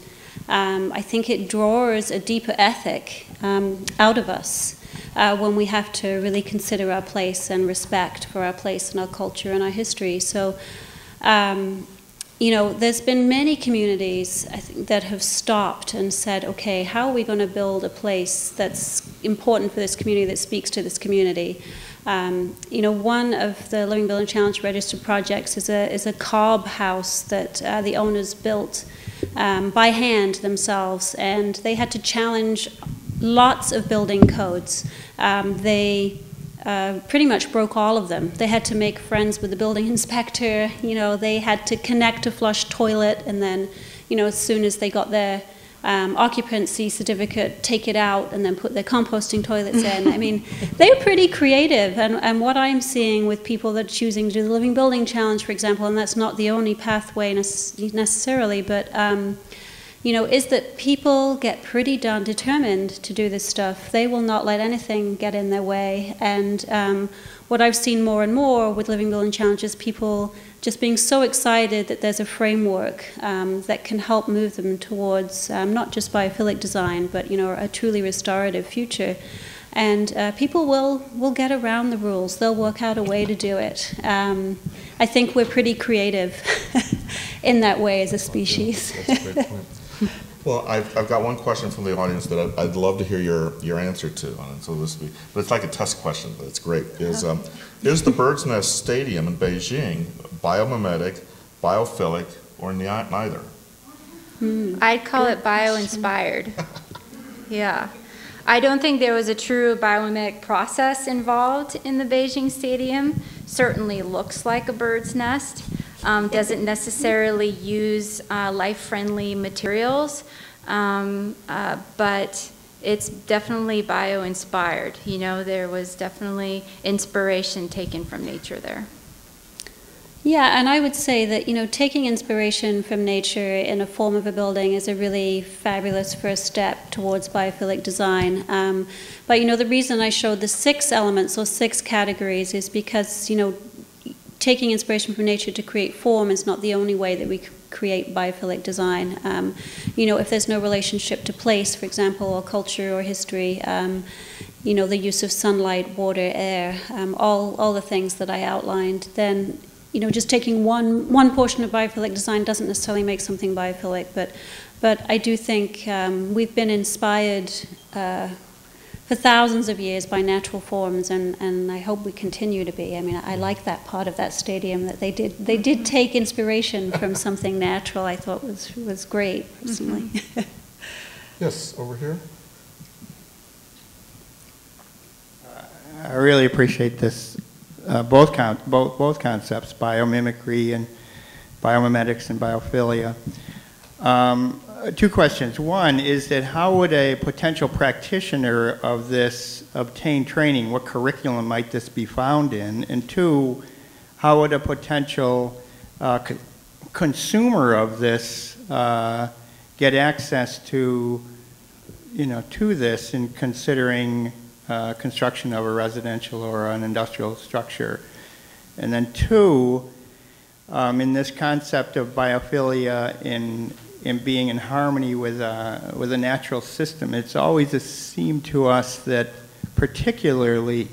um, I think it draws a deeper ethic um, out of us. Uh, when we have to really consider our place and respect for our place and our culture and our history. So, um, you know, there's been many communities I think, that have stopped and said, okay, how are we going to build a place that's important for this community that speaks to this community? Um, you know, one of the Living Building Challenge registered projects is a, is a cob house that uh, the owners built um, by hand themselves, and they had to challenge lots of building codes. Um, they uh, pretty much broke all of them. They had to make friends with the building inspector. You know, they had to connect a flush toilet, and then, you know, as soon as they got their um, occupancy certificate, take it out, and then put their composting toilets in. I mean, they're pretty creative. And, and what I'm seeing with people that are choosing to do the Living Building Challenge, for example, and that's not the only pathway necessarily, but um, you know, is that people get pretty darn determined to do this stuff. They will not let anything get in their way. And um, what I've seen more and more with Living Building Challenges, people just being so excited that there's a framework um, that can help move them towards um, not just biophilic design, but you know, a truly restorative future. And uh, people will, will get around the rules. They'll work out a way to do it. Um, I think we're pretty creative in that way as a species. Well, I've, I've got one question from the audience that I'd, I'd love to hear your, your answer to on it. So this be, but it's like a test question, but it's great. Is um, is the Bird's Nest Stadium in Beijing biomimetic, biophilic, or neither? I'd call it bio-inspired. Yeah. I don't think there was a true biomimetic process involved in the Beijing Stadium. Certainly looks like a bird's nest. Um, doesn't necessarily use uh, life-friendly materials, um, uh, but it's definitely bio-inspired. You know, there was definitely inspiration taken from nature there. Yeah, and I would say that, you know, taking inspiration from nature in a form of a building is a really fabulous first step towards biophilic design. Um, but, you know, the reason I showed the six elements or six categories is because, you know, taking inspiration from nature to create form is not the only way that we create biophilic design. Um, you know, if there's no relationship to place, for example, or culture or history, um, you know, the use of sunlight, water, air, um, all, all the things that I outlined, then you know, just taking one one portion of biophilic design doesn't necessarily make something biophilic, but but I do think um, we've been inspired uh, for thousands of years by natural forms, and, and I hope we continue to be. I mean, I like that part of that stadium that they did they did take inspiration from something natural. I thought was was great personally. Mm-hmm. yes, over here. I really appreciate this uh, both, con- both, both concepts, biomimicry and biomimetics and biophilia. Um, two questions. One is that how would a potential practitioner of this obtain training? What curriculum might this be found in? And two, how would a potential uh, co- consumer of this uh, get access to, you know, to this in considering uh, construction of a residential or an industrial structure. And then two, um, in this concept of biophilia in, in being in harmony with a, with a natural system, it's always seemed to us that particularly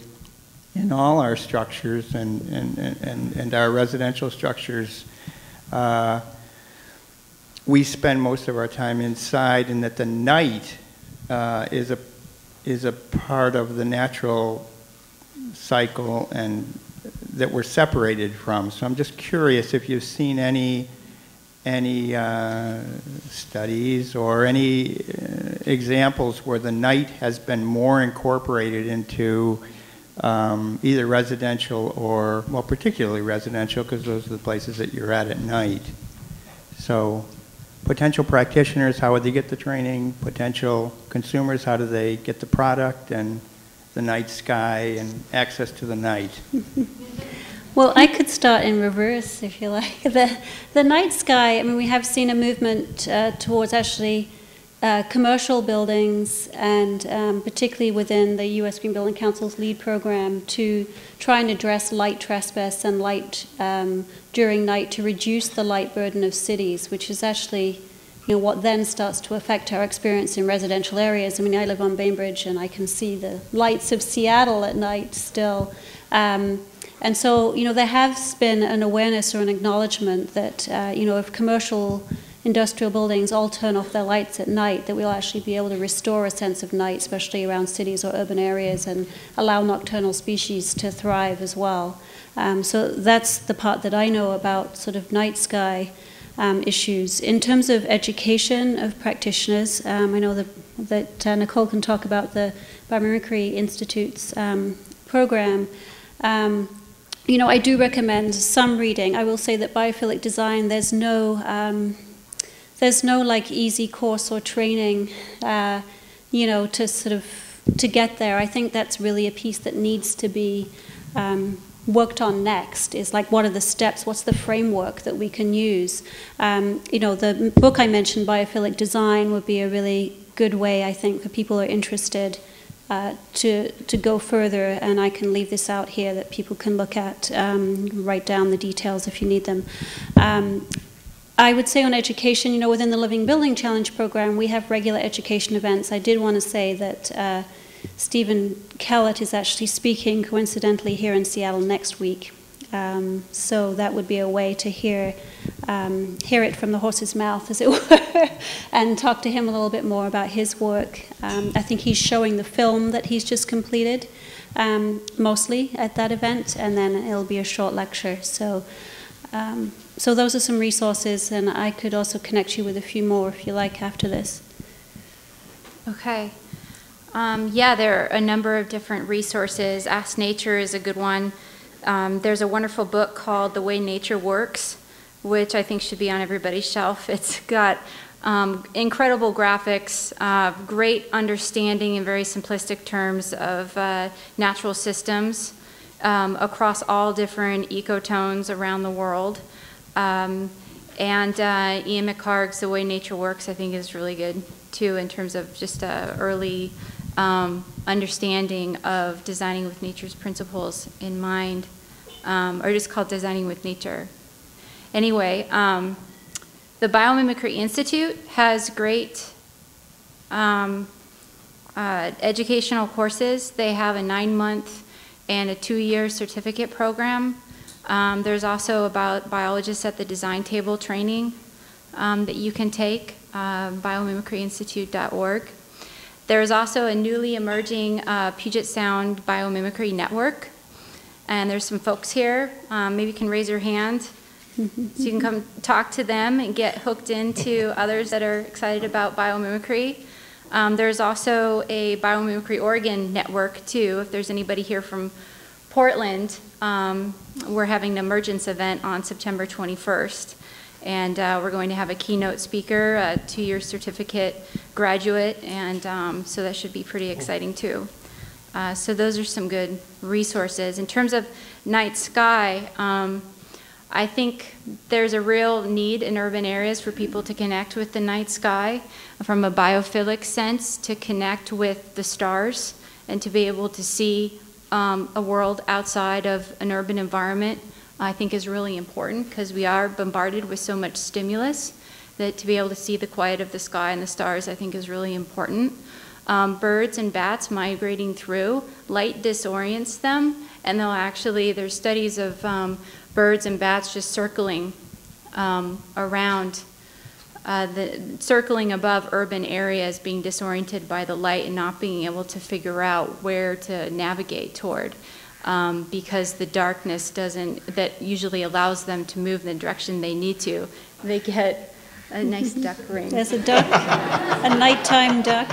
in all our structures and, and, and, and our residential structures, uh, we spend most of our time inside and that the night uh, is a is a part of the natural cycle and that we're separated from. So I'm just curious if you've seen any any uh, studies or any uh, examples where the night has been more incorporated into um, either residential or, well, particularly residential because those are the places that you're at at night. So potential practitioners, how would they get the training? Potential consumers, how do they get the product and the night sky and access to the night? Well, I could start in reverse if you like. The, the night sky, I mean, we have seen a movement uh, towards actually uh, commercial buildings and um, particularly within the U.S. Green Building Council's LEED program to try and address light trespass and light um, during night to reduce the light burden of cities, which is actually you know, what then starts to affect our experience in residential areas. I mean, I live on Bainbridge and I can see the lights of Seattle at night still. Um, and so, you know, there has been an awareness or an acknowledgement that, uh, you know, if commercial industrial buildings all turn off their lights at night, that we'll actually be able to restore a sense of night, especially around cities or urban areas, and allow nocturnal species to thrive as well. Um, so that's the part that I know about sort of night sky um, issues. In terms of education of practitioners, um, I know that, that uh, Nicole can talk about the Biomimicry Institute's um, program. Um, you know, I do recommend some reading. I will say that biophilic design, there's no um, there's no like easy course or training, uh, you know, to sort of to get there. I think that's really a piece that needs to be um, worked on next. Is like what are the steps? What's the framework that we can use? Um, you know, the book I mentioned, Biophilic Design, would be a really good way, I think, for people who are interested. Uh, to to go further, and I can leave this out here that people can look at, um, write down the details if you need them. Um, I would say on education, you know, within the Living Building Challenge program, we have regular education events. I did want to say that uh, Stephen Kellert is actually speaking coincidentally here in Seattle next week. Um, so that would be a way to hear um, hear it from the horse's mouth, as it were, and talk to him a little bit more about his work. Um, I think he's showing the film that he's just completed, um, mostly at that event, and then it'll be a short lecture. So um, so those are some resources, and I could also connect you with a few more if you like after this. Okay. Um, yeah, there are a number of different resources. Ask Nature is a good one. Um, there's a wonderful book called The Way Nature Works, which I think should be on everybody's shelf. It's got um, incredible graphics, uh, great understanding in very simplistic terms of uh, natural systems um, across all different ecotones around the world. Um, and uh, Ian McHarg's The Way Nature Works, I think, is really good too in terms of just a early um, understanding of designing with nature's principles in mind, um, or just called Designing with Nature. Anyway, um, the Biomimicry Institute has great um, uh, educational courses. They have a nine-month and a two-year certificate program. Um, there's also about biologists at the design table training um, that you can take, uh, biomimicryinstitute.org. There's also a newly emerging uh, Puget Sound biomimicry network. And there's some folks here. Um, maybe you can raise your hand so you can come talk to them and get hooked into others that are excited about biomimicry. Um, there's also a Biomimicry Oregon network too. If there's anybody here from Portland, um, we're having an emergence event on September 21st. And uh, we're going to have a keynote speaker, a two-year certificate graduate, and um, so that should be pretty exciting too. Uh, so those are some good resources. In terms of night sky, um, I think there's a real need in urban areas for people to connect with the night sky from a biophilic sense, to connect with the stars, and to be able to see um, a world outside of an urban environment, I think is really important because we are bombarded with so much stimulus that to be able to see the quiet of the sky and the stars, I think is really important. Um, birds and bats migrating through, light disorients them, and they'll actually, there's studies of um, birds and bats just circling um, around, uh, the, circling above urban areas, being disoriented by the light and not being able to figure out where to navigate toward. Um, because the darkness doesn't, that usually allows them to move in the direction they need to. They get a nice duck ring. There's a duck, a nighttime duck.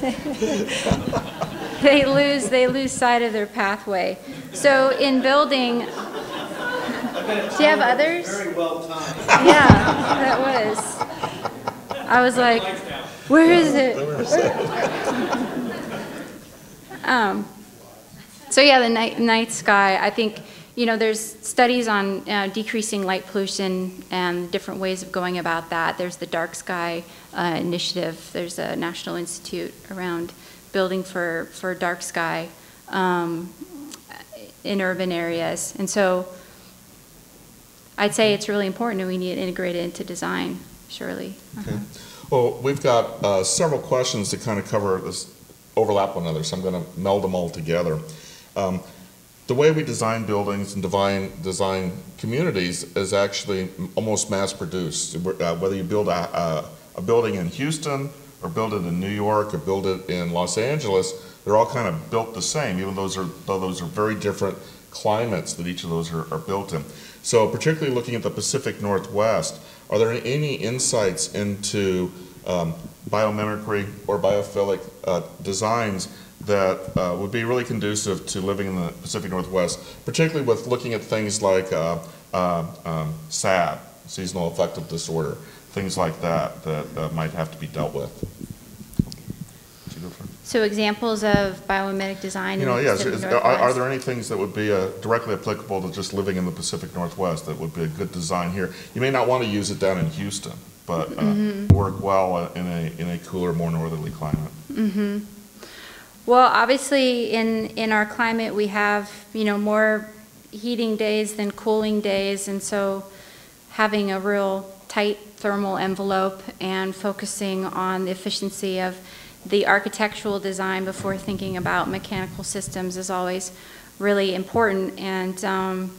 they lose they lose sight of their pathway. So in building, do you have others? Very well timed. Yeah, that was. I was like, where is it? um, so yeah, the night, night sky. I think you know there's studies on uh, decreasing light pollution and different ways of going about that. There's the dark sky uh, initiative. There's a national institute around building for for dark sky um, in urban areas, and so I'd say it's really important and we need it integrated into design, surely. Okay. Well, we've got uh, several questions that kind of cover this, overlap one another, so I'm going to meld them all together. Um, the way we design buildings and design, design communities is actually almost mass produced. Uh, whether you build a, a, a building in Houston or build it in New York or build it in Los Angeles, they're all kind of built the same, even though those are, though those are very different climates that each of those are, are built in. So particularly looking at the Pacific Northwest, are there any insights into um, biomimicry or biophilic uh, designs that uh, would be really conducive to living in the Pacific Northwest, particularly with looking at things like uh, uh um, SAD, seasonal affective disorder, things like that that might have to be dealt with. So examples of biomimetic design You in know, the yes, is- are, are there any things that would be uh, directly applicable to just living in the Pacific Northwest that would be a good design here? You may not want to use it down in Houston, but uh, Mm-hmm. work well uh, in a, in a cooler, more northerly climate. Mm-hmm. Well, obviously, in, in our climate, we have, you know, more heating days than cooling days, and so having a real tight thermal envelope and focusing on the efficiency of the architectural design before thinking about mechanical systems is always really important. And, um,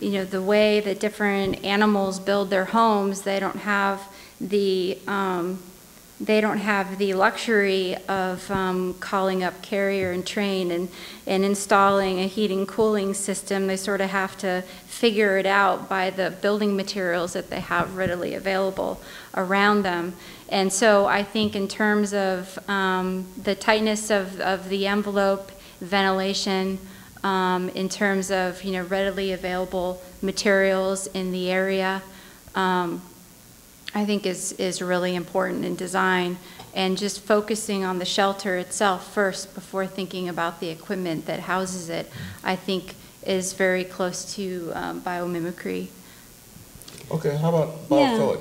you know, the way that different animals build their homes, they don't have the um, they don't have the luxury of um, calling up carrier and Trane and, and installing a heating cooling system. They sort of have to figure it out by the building materials that they have readily available around them. And so I think in terms of um, the tightness of, of the envelope, ventilation, um, in terms of you know readily available materials in the area, um, I think is is really important in design. And just focusing on the shelter itself first before thinking about the equipment that houses it, I think is very close to um, biomimicry. Okay, how about Yeah.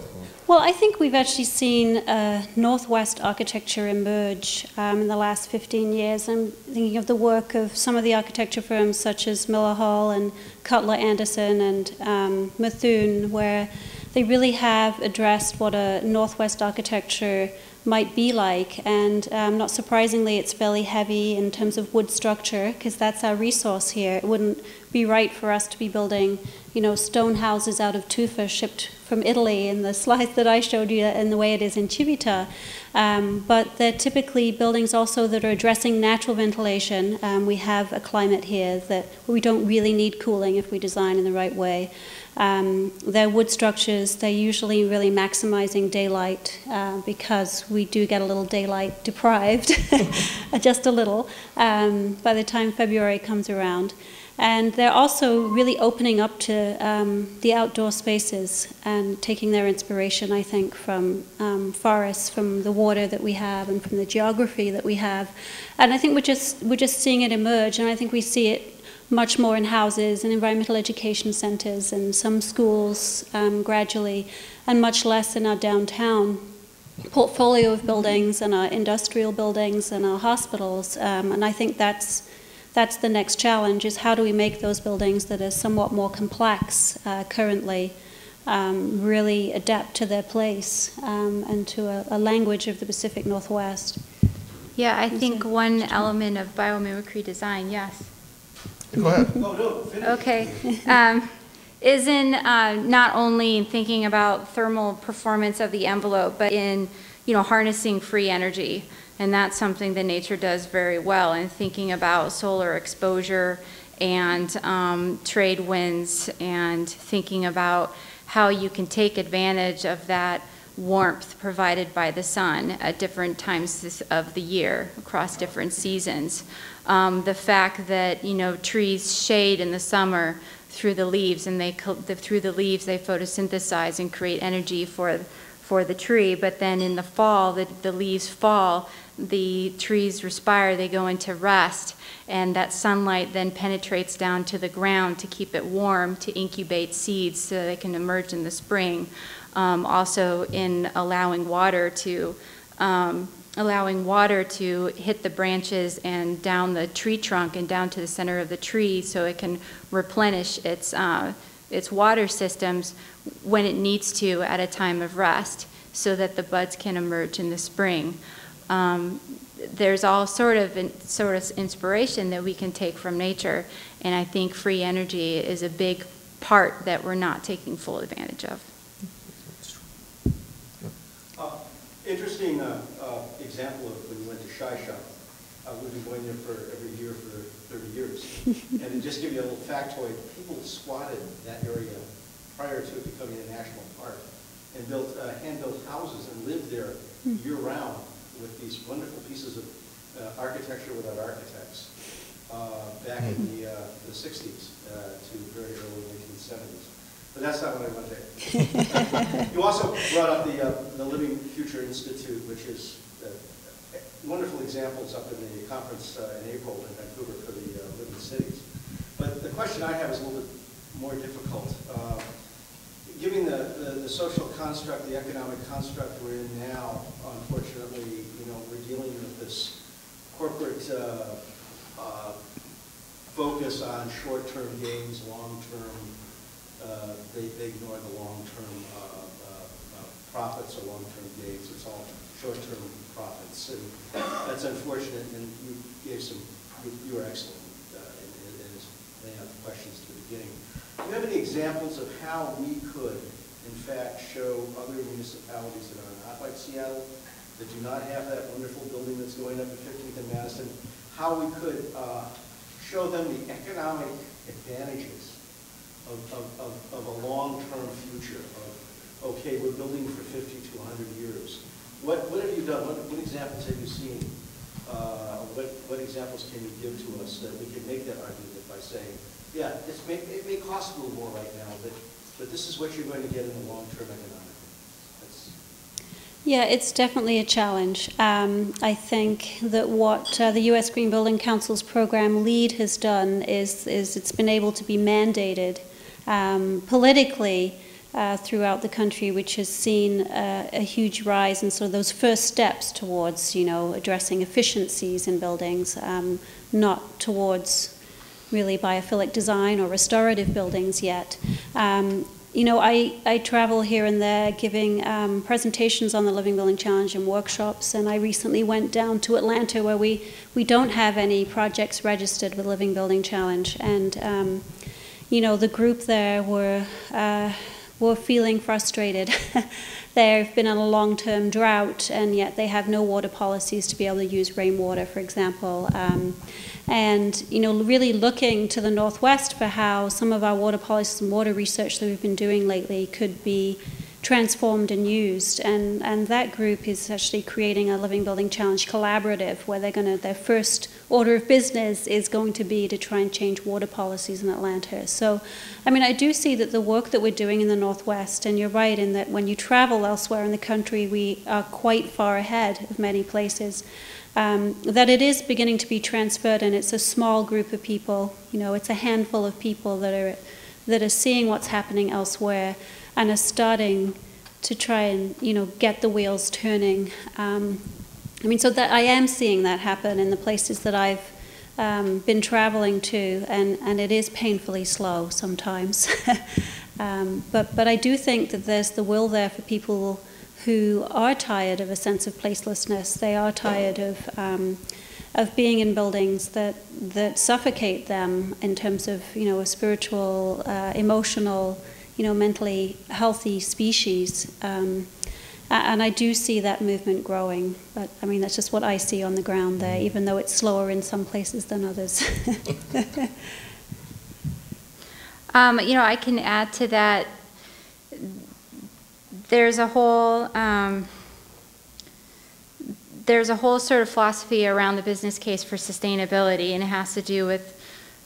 Well, I think we've actually seen uh, Northwest architecture emerge um, in the last 15 years. I'm thinking of the work of some of the architecture firms such as Miller Hull and Cutler Anderson and um, where they really have addressed what a Northwest architecture might be like. And um, not surprisingly, it's fairly heavy in terms of wood structure because that's our resource here. It wouldn't be right for us to be building, you know, stone houses out of tufa shipped from Italy in the slides that I showed you and the way it is in Civita. Um, but they're typically buildings also that are addressing natural ventilation. Um, we have a climate here that we don't really need cooling if we design in the right way. Um, wood structures. They're usually really maximizing daylight uh, because we do get a little daylight deprived, just a little, um, by the time February comes around. And they're also really opening up to um, the outdoor spaces and taking their inspiration, I think, from um, forests, from the water that we have, and from the geography that we have. And I think we're just we're just seeing it emerge, and I think we see it much more in houses and environmental education centers and some schools um, gradually, and much less in our downtown portfolio of buildings and our industrial buildings and our hospitals. Um, and I think that's that's the next challenge: is how do we make those buildings that are somewhat more complex uh, currently um, really adapt to their place um, and to a, a language of the Pacific Northwest. Yeah, I think one element of biomimicry design, yes. Go ahead. Okay. Um, Is in uh, not only in thinking about thermal performance of the envelope, but in, you know, harnessing free energy. And that's something that nature does very well, and thinking about solar exposure and um, trade winds, and thinking about how you can take advantage of that warmth provided by the sun at different times of the year, across different seasons. Um, The fact that, you know, trees shade in the summer through the leaves, and they, the- through the leaves, they photosynthesize and create energy for, for the tree, but then in the fall, the, the leaves fall, the trees respire, they go into rest, and that sunlight then penetrates down to the ground to keep it warm, to incubate seeds so they can emerge in the spring. Um, also in allowing water to, um, allowing water to hit the branches and down the tree trunk and down to the center of the tree so it can replenish its, uh, its water systems when it needs to at a time of rest so that the buds can emerge in the spring. Um, there's all sort of in, sort of inspiration that we can take from nature, and I think free energy is a big part that we're not taking full advantage of. Uh, Interesting uh, uh, example of when you went to Shi Shi. Uh, We've been going there for every year for 30 years. And to just give you a little factoid, people squatted that area prior to it becoming a national park and built, uh, hand-built houses and lived there year-round with these wonderful pieces of uh, architecture without architects uh, back in the uh, the 60s uh, to very early 1970s. But that's not what I want to You also brought up the, uh, the Living Future Institute, which is a wonderful example. It's up in the conference uh, in April in Vancouver for the uh, Living Cities. But the question I have is a little bit more difficult. Uh, Given the, the, the social construct, the economic construct we're in now, unfortunately, you know, we're dealing with this corporate uh, uh, focus on short-term gains, long-term uh, they, they ignore the long-term uh, uh, uh, profits or long-term gains. It's all short-term profits. And that's unfortunate, and you gave some, you- you were excellent uh, in in- in laying out the questions to the beginning. Do you have any examples of how we could, in fact, show other municipalities that are not like Seattle that do not have that wonderful building that's going up at 15th and Madison, how we could uh, show them the economic advantages of, of, of, a long-term future, of, okay, we're building for 50 to 100 years. What, what have you done? What, what examples have you seen? Uh, what, what examples can you give to us that we can make that argument by saying, yeah, this may, it may cost a little more right now, but, but this is what you're going to get in the long-term economically. That's, Yeah, it's definitely a challenge. Um, I think that what uh, the U.S. Green Building Council's program LEED has done is, is it's been able to be mandated um, politically uh, throughout the country, which has seen uh, a huge rise in sort of those first steps towards, you know, addressing efficiencies in buildings, um, not towards really biophilic design or restorative buildings yet. Um, you know, I, I travel here and there giving um, presentations on the Living Building Challenge and workshops, and I recently went down to Atlanta where we, we don't have any projects registered with Living Building Challenge. And, um, you know, the group there were, uh, were feeling frustrated. They've been on a long term drought, and yet they have no water policies to be able to use rainwater, for example. Um, and you know really looking to the northwest for how some of our water policies and water research that we've been doing lately could be transformed and used. And and that group is actually creating a living building challenge collaborative where they're going to their first order of business is going to be to try and change water policies in Atlanta. So i mean i do see that the work that we're doing in the northwest and you're right in that when you travel elsewhere in the country we are quite far ahead of many places um, that it is beginning to be transferred, and it's a small group of people. You know, it's a handful of people that are that are seeing what's happening elsewhere and are starting to try and you know get the wheels turning. Um, I mean, so that I am seeing that happen in the places that I've um, been traveling to, and, and it is painfully slow sometimes. um, but but I do think that there's the will there for people who are tired of a sense of placelessness. They are tired of um, of being in buildings that that suffocate them in terms of you know a spiritual, uh, emotional, you know, mentally healthy species. Um, and I do see that movement growing, but I mean that's just what I see on the ground there, even though it's slower in some places than others. um, you know, I can add to that there's a whole um, there's a whole sort of philosophy around the business case for sustainability, and it has to do with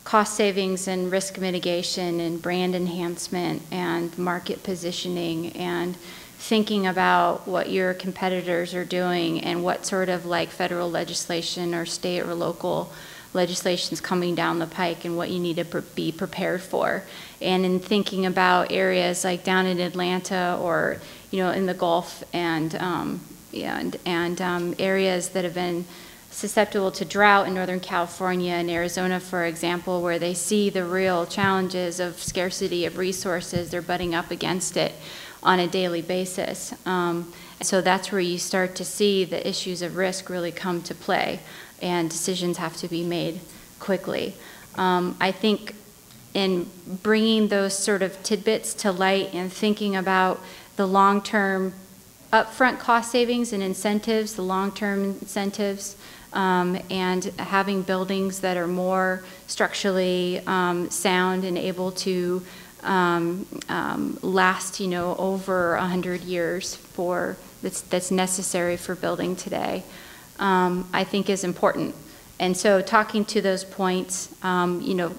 cost savings and risk mitigation and brand enhancement and market positioning and thinking about what your competitors are doing and what sort of like federal legislation or state or local legislation is coming down the pike and what you need to be prepared for. And in thinking about areas like down in Atlanta or you know in the Gulf and um, and, and um, areas that have been susceptible to drought in Northern California and Arizona, for example, where they see the real challenges of scarcity of resources, they're butting up against it on a daily basis. Um, so that's where you start to see the issues of risk really come to play and decisions have to be made quickly. Um, I think in bringing those sort of tidbits to light and thinking about the long-term upfront cost savings and incentives, the long-term incentives, um, and having buildings that are more structurally um, sound and able to um, um last, you know, over 100 years for that's, that's necessary for building today um, I think is important. And so talking to those points, you know,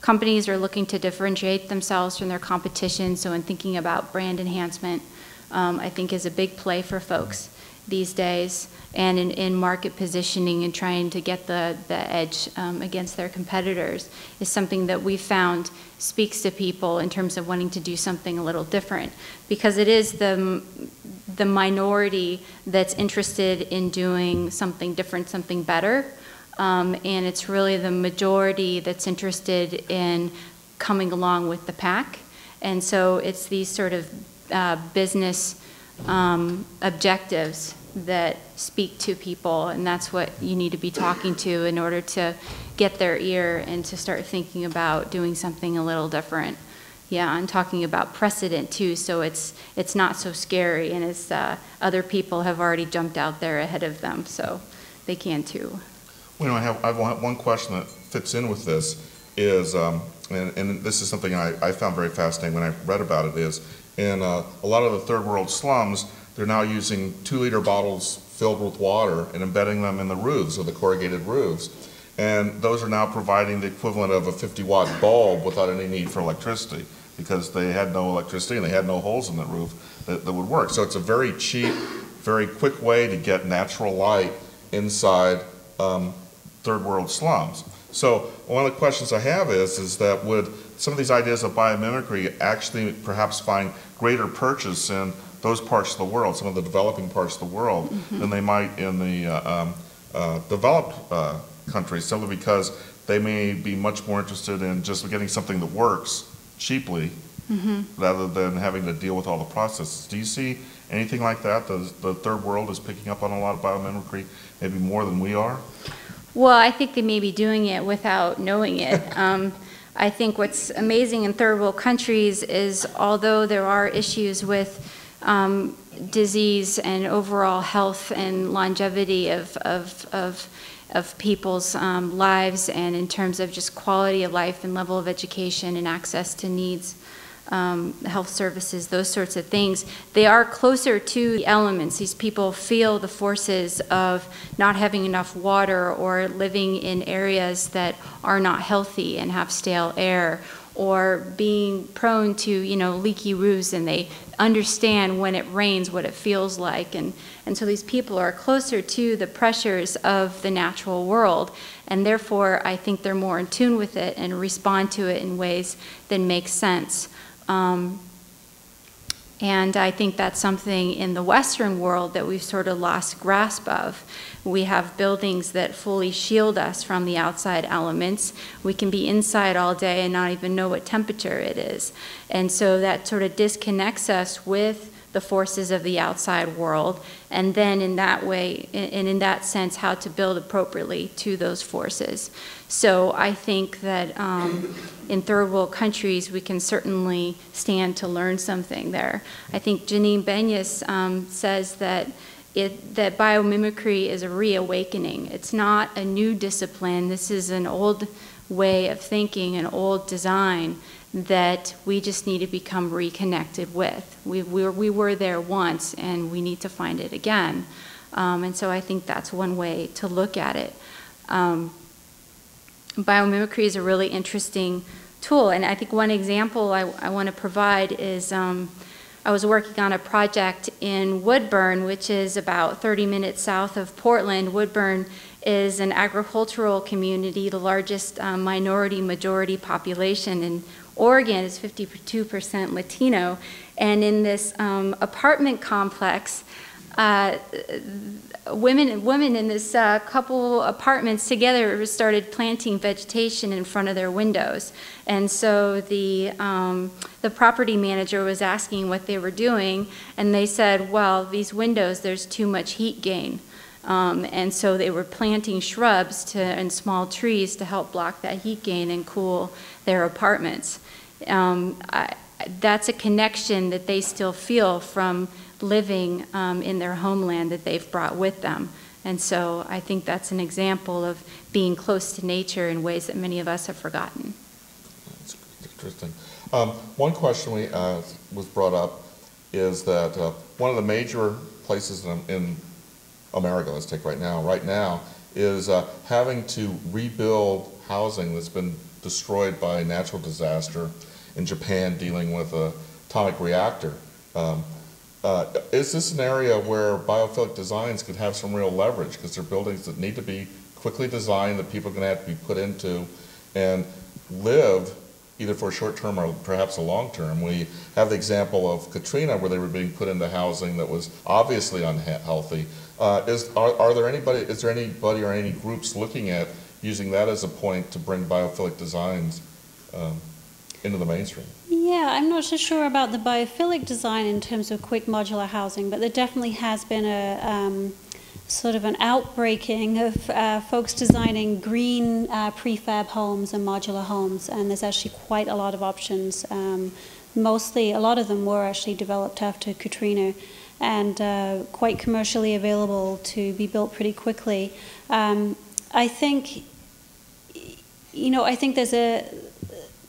companies are looking to differentiate themselves from their competition. So in thinking about brand enhancement, um, I think is a big play for folks these days and in, in market positioning and trying to get the, the edge um, against their competitors is something that we found speaks to people in terms of wanting to do something a little different because it is the the minority that's interested in doing something different, something better. Um, and it's really the majority that's interested in coming along with the pack. And so it's these sort of uh, business um, objectives that speak to people, and that's what you need to be talking to in order to get their ear and to start thinking about doing something a little different Yeah, I'm talking about precedent too, so it's, it's not so scary, and it's, uh, other people have already jumped out there ahead of them, so they can too. Well, you know, I have, I have one- question that fits in with this is, um, and, and this is something I, I found very fascinating when I read about it is, in uh, a lot of the third world slums, they're now using two-liter bottles filled with water and embedding them in the roofs or the corrugated roofs. And those are now providing the equivalent of a 50-watt bulb without any need for electricity because they had no electricity and they had no holes in the roof that, that would work. So it's a very cheap, very quick way to get natural light inside um, third world slums. So one of the questions I have is, is that would some of these ideas of biomimicry actually perhaps find greater purchase in those parts of the world, some of the developing parts of the world, than they might in the uh, um, uh, developed uh, countries, simply because they may be much more interested in just getting something that works cheaply rather than having to deal with all the processes. Do you see anything like that? The, the third world is picking up on a lot of biomimicry, maybe more than we are? Well, I think they may be doing it without knowing it. Um, I think what's amazing in third world countries is although there are issues with um, disease and overall health and longevity of, of, of, of people's um, lives and in terms of just quality of life and level of education and access to needs, um, health services, those sorts of things, they are closer to the elements. These people feel the forces of not having enough water or living in areas that are not healthy and have stale air or being prone to, you know, leaky roofs and they understand when it rains what it feels like. And, and so these people are closer to the pressures of the natural world. And therefore, I think they're more in tune with it and respond to it in ways that make sense. Um, and I think that's something in the Western world that we've sort of lost grasp of. We have buildings that fully shield us from the outside elements. We can be inside all day and not even know what temperature it is. And so that sort of disconnects us with the forces of the outside world, and then in that way, and in that sense, how to build appropriately to those forces. So I think that um, in third world countries, we can certainly stand to learn something there. I think Janine Benyus um, says that it, that biomimicry is a reawakening. It's not a new discipline. This is an old way of thinking, an old design that we just need to become reconnected with. We, we, were, we were there once and we need to find it again. Um, and so I think that's one way to look at it. Um, biomimicry is a really interesting tool. And I think one example I, I want to provide is um, I was working on a project in Woodburn, which is about 30 minutes south of Portland. Woodburn is an agricultural community, the largest um, minority majority population in Oregon is 52% Latino. And in this um, apartment complex, uh, women and women in this uh, couple apartments together started planting vegetation in front of their windows, and so the um, the property manager was asking what they were doing, and they said, "Well, these windows, there's too much heat gain." Um, and so they were planting shrubs to, and small trees to help block that heat gain and cool their apartments. Um, I, that's a connection that they still feel from living um, in their homeland that they've brought with them. And so I think that's an example of being close to nature in ways that many of us have forgotten. That's interesting. Um, one question we, uh, was brought up is that uh, one of the major places in, in America, let's take right now, right now, is uh, having to rebuild housing that's been destroyed by a natural disaster in Japan dealing with a atomic reactor. Um, uh, is this an area where biophilic designs could have some real leverage because they're buildings that need to be quickly designed that people are going to have to be put into and live either for a short term or perhaps a long term. We have the example of Katrina where they were being put into housing that was obviously unhealthy. Uh, is, are, are there anybody, is there anybody or any groups looking at using that as a point to bring biophilic designs um, into the mainstream? Yeah, I'm not so sure about the biophilic design in terms of quick modular housing, but there definitely has been a um, sort of an outbreaking of uh, folks designing green uh, prefab homes and modular homes, and there's actually quite a lot of options. Um, mostly, a lot of them were actually developed after Katrina and uh, quite commercially available to be built pretty quickly. Um, I think, you know, I think there's a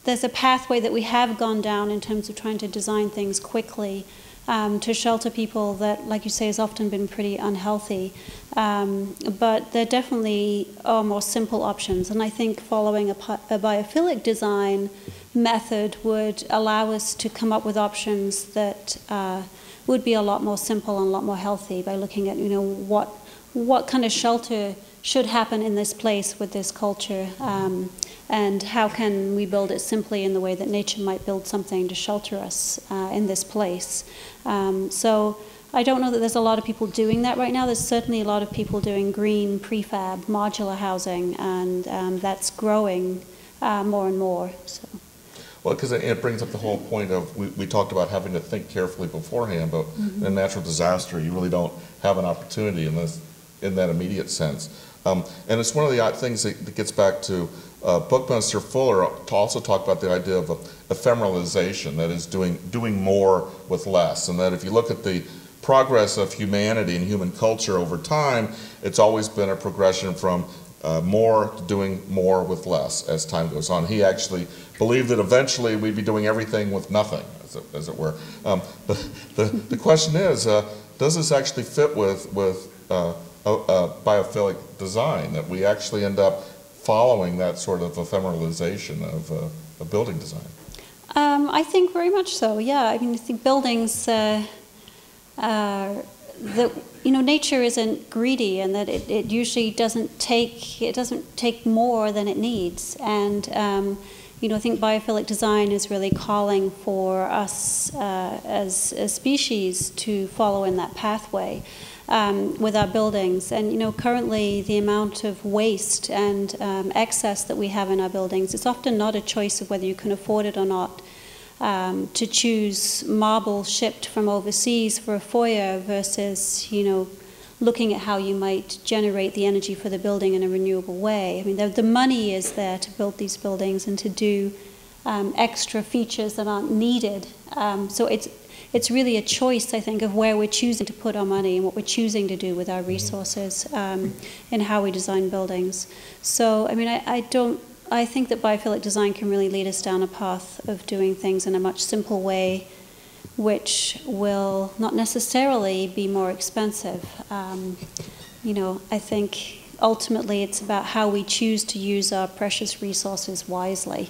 there's a pathway that we have gone down in terms of trying to design things quickly um, to shelter people that, like you say, has often been pretty unhealthy. Um, but there definitely are more simple options, and I think following a, a, biophilic design method would allow us to come up with options that uh, would be a lot more simple and a lot more healthy by looking at, you know, what what kind of shelter should happen in this place with this culture. Um, and how can we build it simply in the way that nature might build something to shelter us uh, in this place. Um, so I don't know that there's a lot of people doing that right now. There's certainly a lot of people doing green prefab modular housing, and um, that's growing uh, more and more. So. Well, because it, brings up the whole point of we, we talked about having to think carefully beforehand, but mm-hmm. in a natural disaster, you really don't have an opportunity in this in that immediate sense. Um, and it's one of the things that, gets back to uh, Buckminster Fuller to also talk about the idea of ephemeralization, that is doing, doing more with less. And that if you look at the progress of humanity and human culture over time, it's always been a progression from uh, more to doing more with less as time goes on. He actually believed that eventually we'd be doing everything with nothing, as it, as it were. Um, the, the, the, question is, uh, does this actually fit with, with uh, a, a biophilic design, that we actually end up following that sort of ephemeralization of, uh, of building design? Um, I think very much so. Yeah, I mean, I think buildings. Uh, uh, that you know, nature isn't greedy, and that it, it usually doesn't take it doesn't take more than it needs. And um, you know, I think biophilic design is really calling for us uh, as a species to follow in that pathway um, with our buildings. And you know, currently the amount of waste and um, excess that we have in our buildings, it's often not a choice of whether you can afford it or not. Um, to choose marble shipped from overseas for a foyer versus, you know, looking at how you might generate the energy for the building in a renewable way. I mean, the, the money is there to build these buildings and to do um, extra features that aren't needed. Um, so it's it's really a choice, I think, of where we're choosing to put our money and what we're choosing to do with our resources um, and how we design buildings. So, I mean, I, I don't. I think that biophilic design can really lead us down a path of doing things in a much simple way, which will not necessarily be more expensive. Um, you know, I think ultimately it's about how we choose to use our precious resources wisely.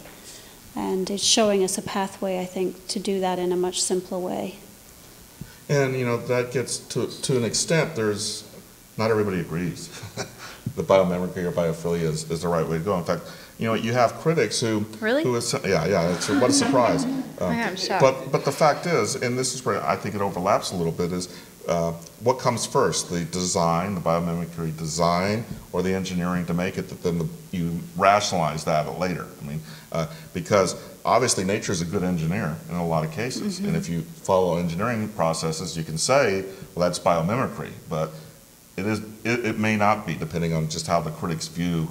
And it's showing us a pathway, I think, to do that in a much simpler way. And, you know, that gets to, to an extent, there's, not everybody agrees. the biomimicry or biophilia is, is the right way to go. In fact, you know, you have critics who, really, who is, yeah, yeah, it's, what a surprise. Um, I'm shocked. But, but the fact is, and this is where I think it overlaps a little bit, is uh, what comes first, the design, the biomimicry design, or the engineering to make it that then the, you rationalize that later? I mean, uh, because obviously nature is a good engineer in a lot of cases, mm-hmm. and if you follow engineering processes, you can say, well, that's biomimicry, but it is it, it may not be depending on just how the critics view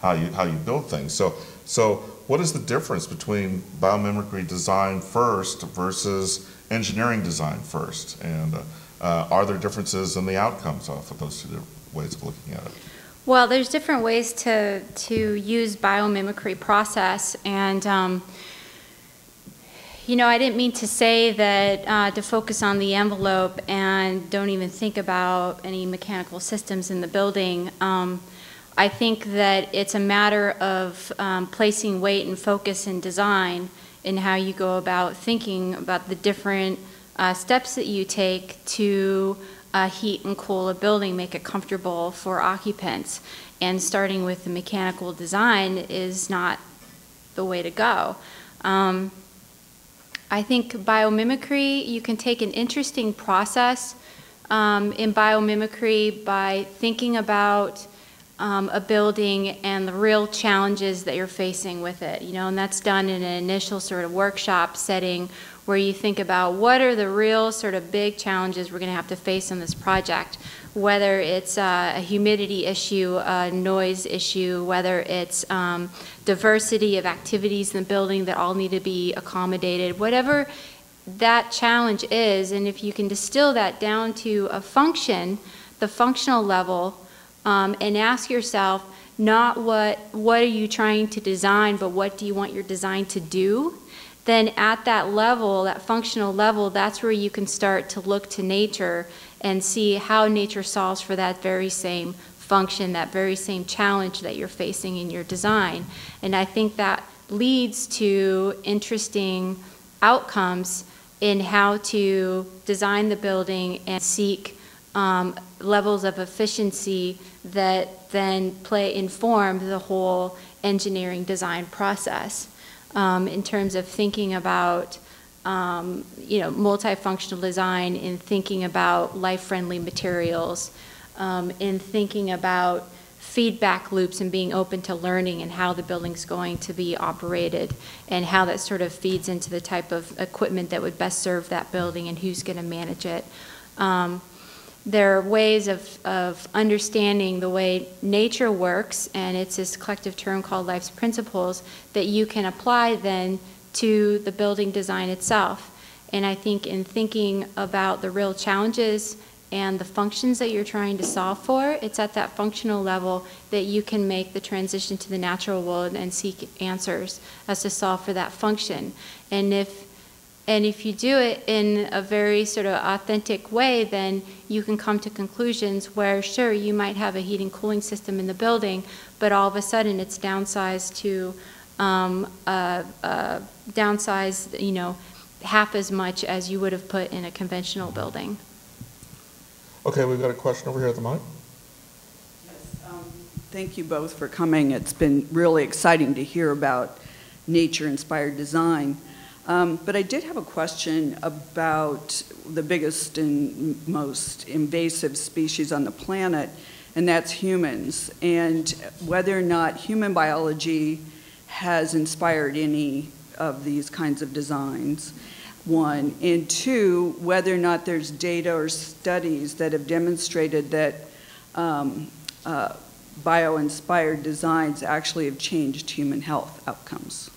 how you how you build things. So so what is the difference between biomimicry design first versus engineering design first? And uh, uh, are there differences in the outcomes off of those two ways of looking at it? Well, there's different ways to to use biomimicry process, and um, you know, I didn't mean to say that uh, to focus on the envelope and don't even think about any mechanical systems in the building. Um, I think that it's a matter of um, placing weight and focus in design in how you go about thinking about the different uh, steps that you take to uh, heat and cool a building, make it comfortable for occupants. And starting with the mechanical design is not the way to go. Um, I think biomimicry, you can take an interesting process um, in biomimicry by thinking about um, a building and the real challenges that you're facing with it, you know, and that's done in an initial sort of workshop setting where you think about what are the real sort of big challenges we're going to have to face in this project, whether it's uh, a humidity issue, a noise issue, whether it's um, diversity of activities in the building that all need to be accommodated, whatever that challenge is, and if you can distill that down to a function, the functional level, um, and ask yourself not what what are you trying to design, but what do you want your design to do, then at that level, that functional level, that's where you can start to look to nature and see how nature solves for that very same function, that very same challenge that you're facing in your design. And I think that leads to interesting outcomes in how to design the building and seek um, levels of efficiency that then play inform the whole engineering design process um, in terms of thinking about um, you know multifunctional design in thinking about life-friendly materials um, in thinking about feedback loops and being open to learning and how the building's going to be operated and how that sort of feeds into the type of equipment that would best serve that building and who's going to manage it. Um, there are ways of, of understanding the way nature works, and it's this collective term called life's principles that you can apply then to the building design itself. And I think in thinking about the real challenges and the functions that you're trying to solve for, it's at that functional level that you can make the transition to the natural world and seek answers as to solve for that function. And if and if you do it in a very sort of authentic way, then you can come to conclusions where, sure, you might have a heating cooling system in the building, but all of a sudden it's downsized to um, uh, uh, downsized, you know, half as much as you would have put in a conventional building. Okay, we've got a question over here at the mic. Um, thank you both for coming. It's been really exciting to hear about nature-inspired design. Um, but I did have a question about the biggest and most invasive species on the planet, and that's humans, and whether or not human biology has inspired any of these kinds of designs one, and two, whether or not there's data or studies that have demonstrated that um, uh, bio-inspired designs actually have changed human health outcomes.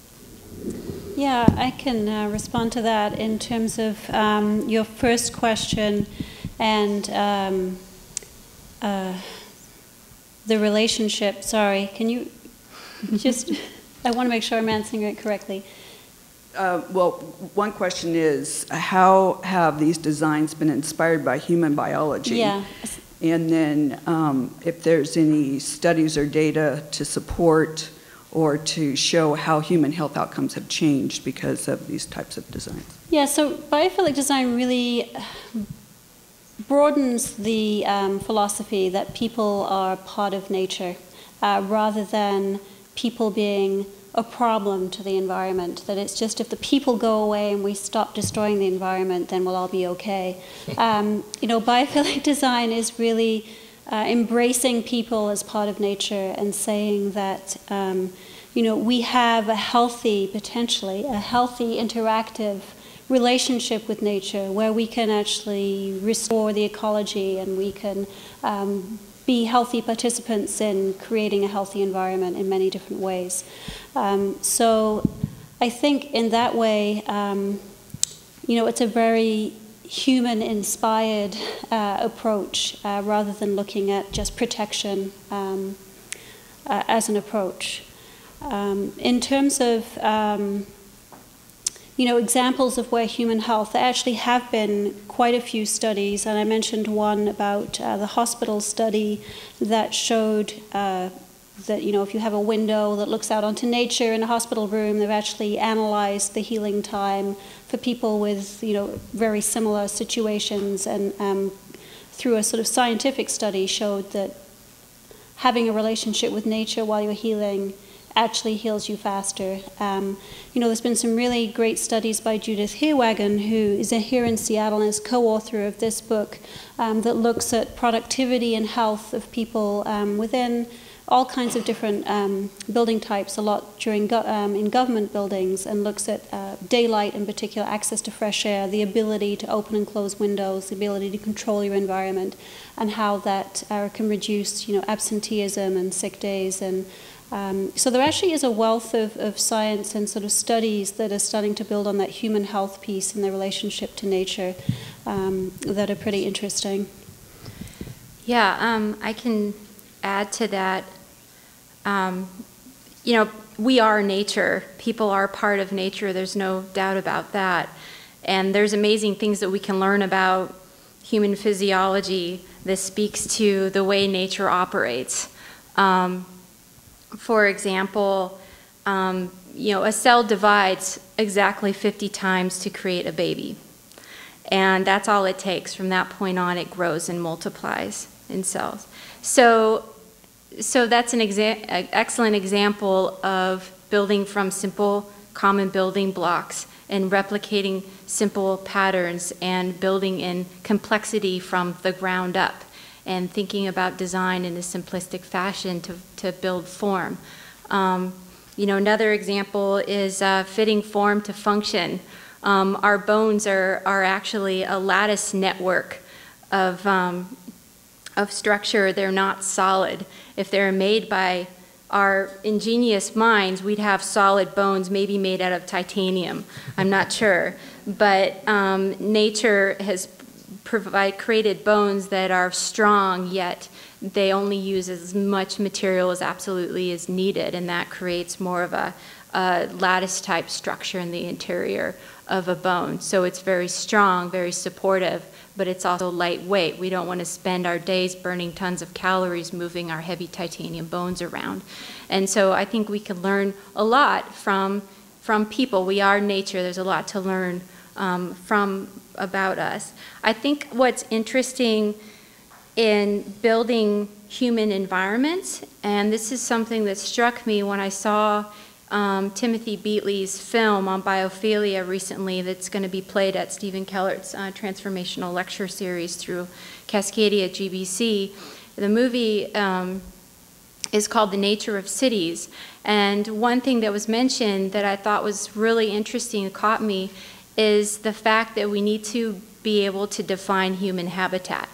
Yeah, I can uh, respond to that in terms of um, your first question and um, uh, the relationship. Sorry, can you just, I want to make sure I'm answering it correctly. Uh, well, one question is how have these designs been inspired by human biology? Yeah. And then um, if there's any studies or data to support or to show how human health outcomes have changed because of these types of designs. Yeah, so biophilic design really broadens the um, philosophy that people are part of nature uh, rather than people being a problem to the environment. That it's just if the people go away and we stop destroying the environment, then we'll all be okay. Um, you know, biophilic design is really uh, embracing people as part of nature and saying that. Um, you know, we have a healthy, potentially, a healthy interactive relationship with nature where we can actually restore the ecology and we can um, be healthy participants in creating a healthy environment in many different ways. Um, so I think in that way, um, you know, it's a very human inspired uh, approach uh, rather than looking at just protection um, uh, as an approach. Um, in terms of um, you know, examples of where human health, there actually have been quite a few studies, and I mentioned one about uh, the hospital study that showed uh, that, you know, if you have a window that looks out onto nature in a hospital room, they've actually analyzed the healing time for people with, you know, very similar situations, and um, through a sort of scientific study showed that having a relationship with nature while you're healing actually heals you faster. Um, you know, there's been some really great studies by Judith Heerwagen, who is here in Seattle and is co-author of this book um, that looks at productivity and health of people um, within all kinds of different um, building types a lot during go- um, in government buildings and looks at uh, daylight in particular, access to fresh air, the ability to open and close windows, the ability to control your environment, and how that uh, can reduce, you know, absenteeism and sick days and um, so there actually is a wealth of, of science and sort of studies that are starting to build on that human health piece and their relationship to nature um, that are pretty interesting. Yeah, um, I can add to that. Um, you know, we are nature. People are part of nature. There's no doubt about that. And there's amazing things that we can learn about human physiology that speaks to the way nature operates. Um, for example, um, you know, a cell divides exactly 50 times to create a baby. And that's all it takes. From that point on, it grows and multiplies in cells. So, so that's an exa excellent example of building from simple common building blocks and replicating simple patterns and building in complexity from the ground up and thinking about design in a simplistic fashion to, to build form. Um, you know, another example is uh, fitting form to function. Um, our bones are, are actually a lattice network of, um, of structure. They're not solid. If they were made by our ingenious minds, we'd have solid bones, maybe made out of titanium. I'm not sure. But um, nature has provide created bones that are strong yet they only use as much material as absolutely is needed and that creates more of a, a lattice type structure in the interior of a bone so it's very strong very supportive but it's also lightweight. We don't want to spend our days burning tons of calories moving our heavy titanium bones around. And so i think we can learn a lot from from people. We are nature. There's a lot to learn um, from about us. I think what's interesting in building human environments, and this is something that struck me when I saw um, Timothy Beatley's film on biophilia recently that's going to be played at Stephen Kellert's uh, transformational lecture series through Cascadia GBC. The movie um, is called The Nature of Cities. And one thing that was mentioned that I thought was really interesting, caught me, is the fact that we need to be able to define human habitat.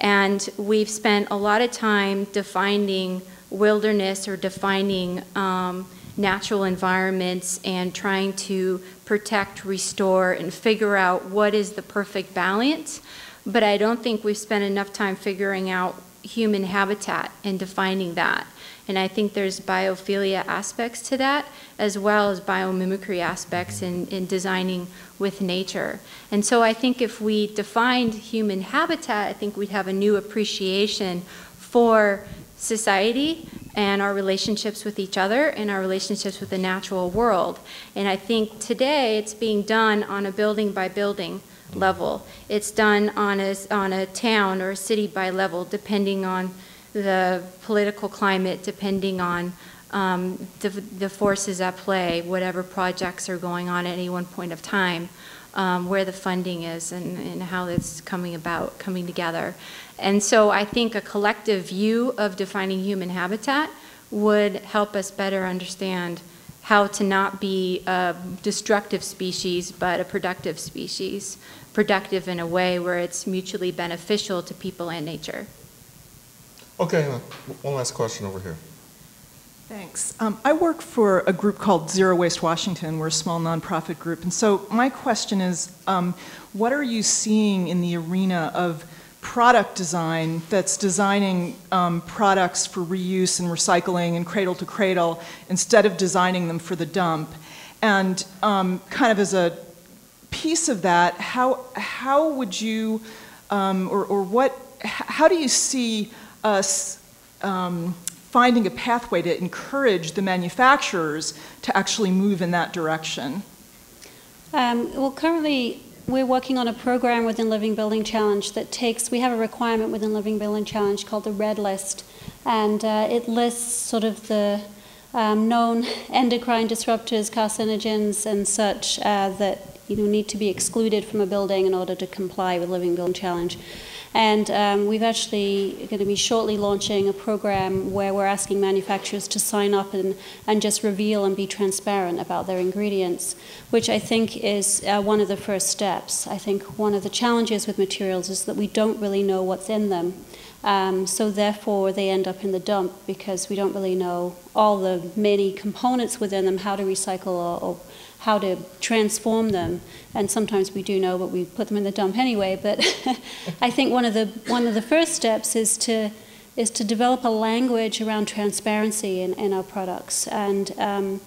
And we've spent a lot of time defining wilderness or defining um, natural environments and trying to protect, restore, and figure out what is the perfect balance. But I don't think we've spent enough time figuring out human habitat and defining that. And I think there's biophilia aspects to that, as well as biomimicry aspects in, in designing with nature. And so I think if we defined human habitat, I think we'd have a new appreciation for society and our relationships with each other and our relationships with the natural world. And I think today it's being done on a building by building level. It's done on a, on a town or a city by level, depending on the political climate depending on um, the, the, forces at play, whatever projects are going on at any one point of time, um, where the funding is and, and how it's coming about, coming together. And so I think a collective view of defining human habitat would help us better understand how to not be a destructive species, but a productive species, productive in a way where it's mutually beneficial to people and nature. Okay, one last question over here. Thanks. Um, I work for a group called Zero Waste Washington. We're a small nonprofit group. And so my question is um, what are you seeing in the arena of product design that's designing um, products for reuse and recycling and cradle to cradle instead of designing them for the dump? And um, kind of as a piece of that, how, how would you, um, or, or what, how do you see us um, finding a pathway to encourage the manufacturers to actually move in that direction? Um, well, currently we're working on a program within Living Building Challenge that takes, we have a requirement within Living Building Challenge called the Red List, and uh, it lists sort of the um, known endocrine disruptors, carcinogens, and such uh, that you know, need to be excluded from a building in order to comply with Living Building Challenge. And um, we've actually going to be shortly launching a program where we're asking manufacturers to sign up and, and just reveal and be transparent about their ingredients, which I think is uh, one of the first steps. I think one of the challenges with materials is that we don't really know what's in them. Um, so therefore, they end up in the dump because we don't really know all the many components within them, how to recycle or, or how to transform them. And sometimes we do know, but we put them in the dump anyway. But I think one of the one of the first steps is to is to develop a language around transparency in, in our products. And um,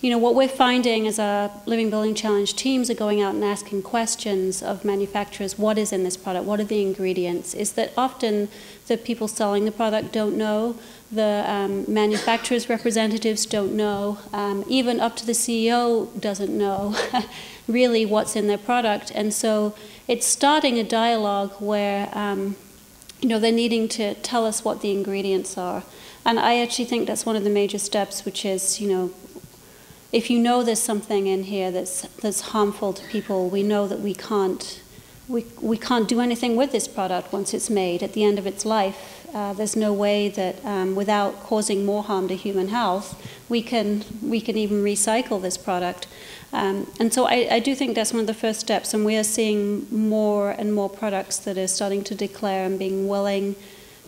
you know what we're finding as our Living Building Challenge teams are going out and asking questions of manufacturers: What is in this product? What are the ingredients? Is that often the people selling the product don't know the um, manufacturer's representatives don't know, um, even up to the CEO doesn't know really what's in their product. And so it's starting a dialogue where, um, you know, they're needing to tell us what the ingredients are. And I actually think that's one of the major steps, which is, you know, if you know there's something in here that's, that's harmful to people, we know that we can't, we, we can't do anything with this product once it's made at the end of its life uh, there's no way that um, without causing more harm to human health, we can, we can even recycle this product. Um, and so I, I, do think that's one of the first steps, and we are seeing more and more products that are starting to declare and being willing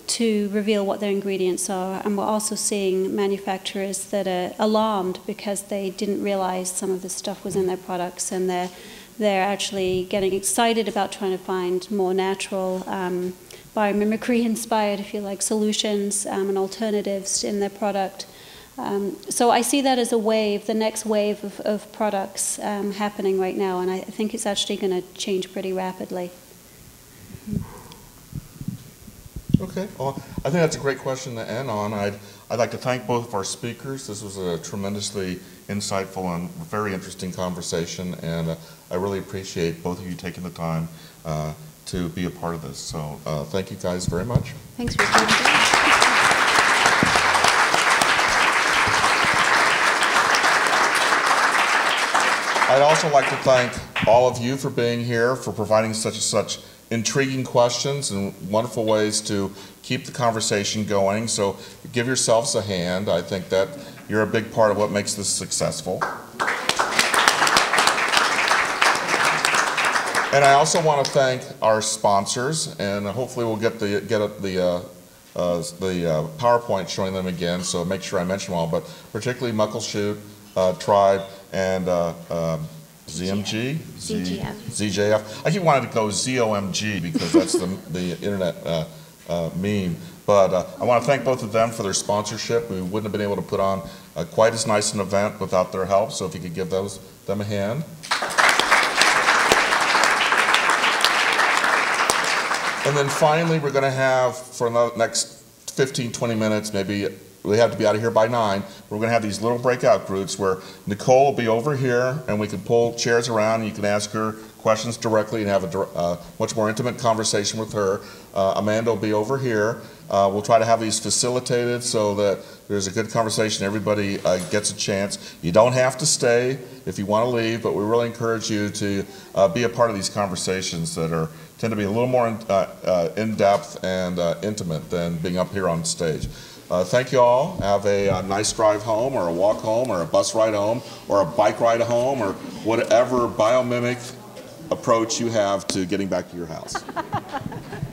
to reveal what their ingredients are. And we're also seeing manufacturers that are alarmed because they didn't realize some of this stuff was in their products, and they're, they're actually getting excited about trying to find more natural. Um, biomimicry inspired, if you like, solutions um, and alternatives in their product. Um, so I see that as a wave, the next wave of, of products um, happening right now, and I think it's actually going to change pretty rapidly. Okay, well, I think that's a great question to end on. I'd, I'd like to thank both of our speakers. This was a tremendously insightful and very interesting conversation, and uh, I really appreciate both of you taking the time uh, to be a part of this. So uh, thank you guys very much. Thanks for coming. I'd also like to thank all of you for being here, for providing such such intriguing questions and wonderful ways to keep the conversation going. So give yourselves a hand. I think that you're a big part of what makes this successful. And I also want to thank our sponsors, and hopefully we'll get the get the uh, uh, the uh, PowerPoint showing them again. So make sure I mention them all, but particularly Muckleshoot, uh, Tribe, and uh, um, ZMG, ZGF. ZJF. I keep wanting to go ZOMG because that's the the internet uh, meme. But I want to thank both of them for their sponsorship. We wouldn't have been able to put on quite as nice an event without their help. So if you could give those them a hand. And then finally, we're going to have, for the next 15, 20 minutes, maybe we have to be out of here by 9, we're going to have these little breakout groups where Nicole will be over here and we can pull chairs around and you can ask her questions directly and have a uh, much more intimate conversation with her. Uh, Amanda will be over here. Uh, we'll try to have these facilitated so that there's a good conversation. Everybody uh, gets a chance. You don't have to stay if you want to leave, but we really encourage you to uh, be a part of these conversations that are tend to be a little more in, uh, uh, in-depth and uh, intimate than being up here on stage. Uh, thank you all. Have a, a, nice drive home, or a walk home, or a bus ride home, or a bike ride home, or whatever biomimic approach you have to getting back to your house.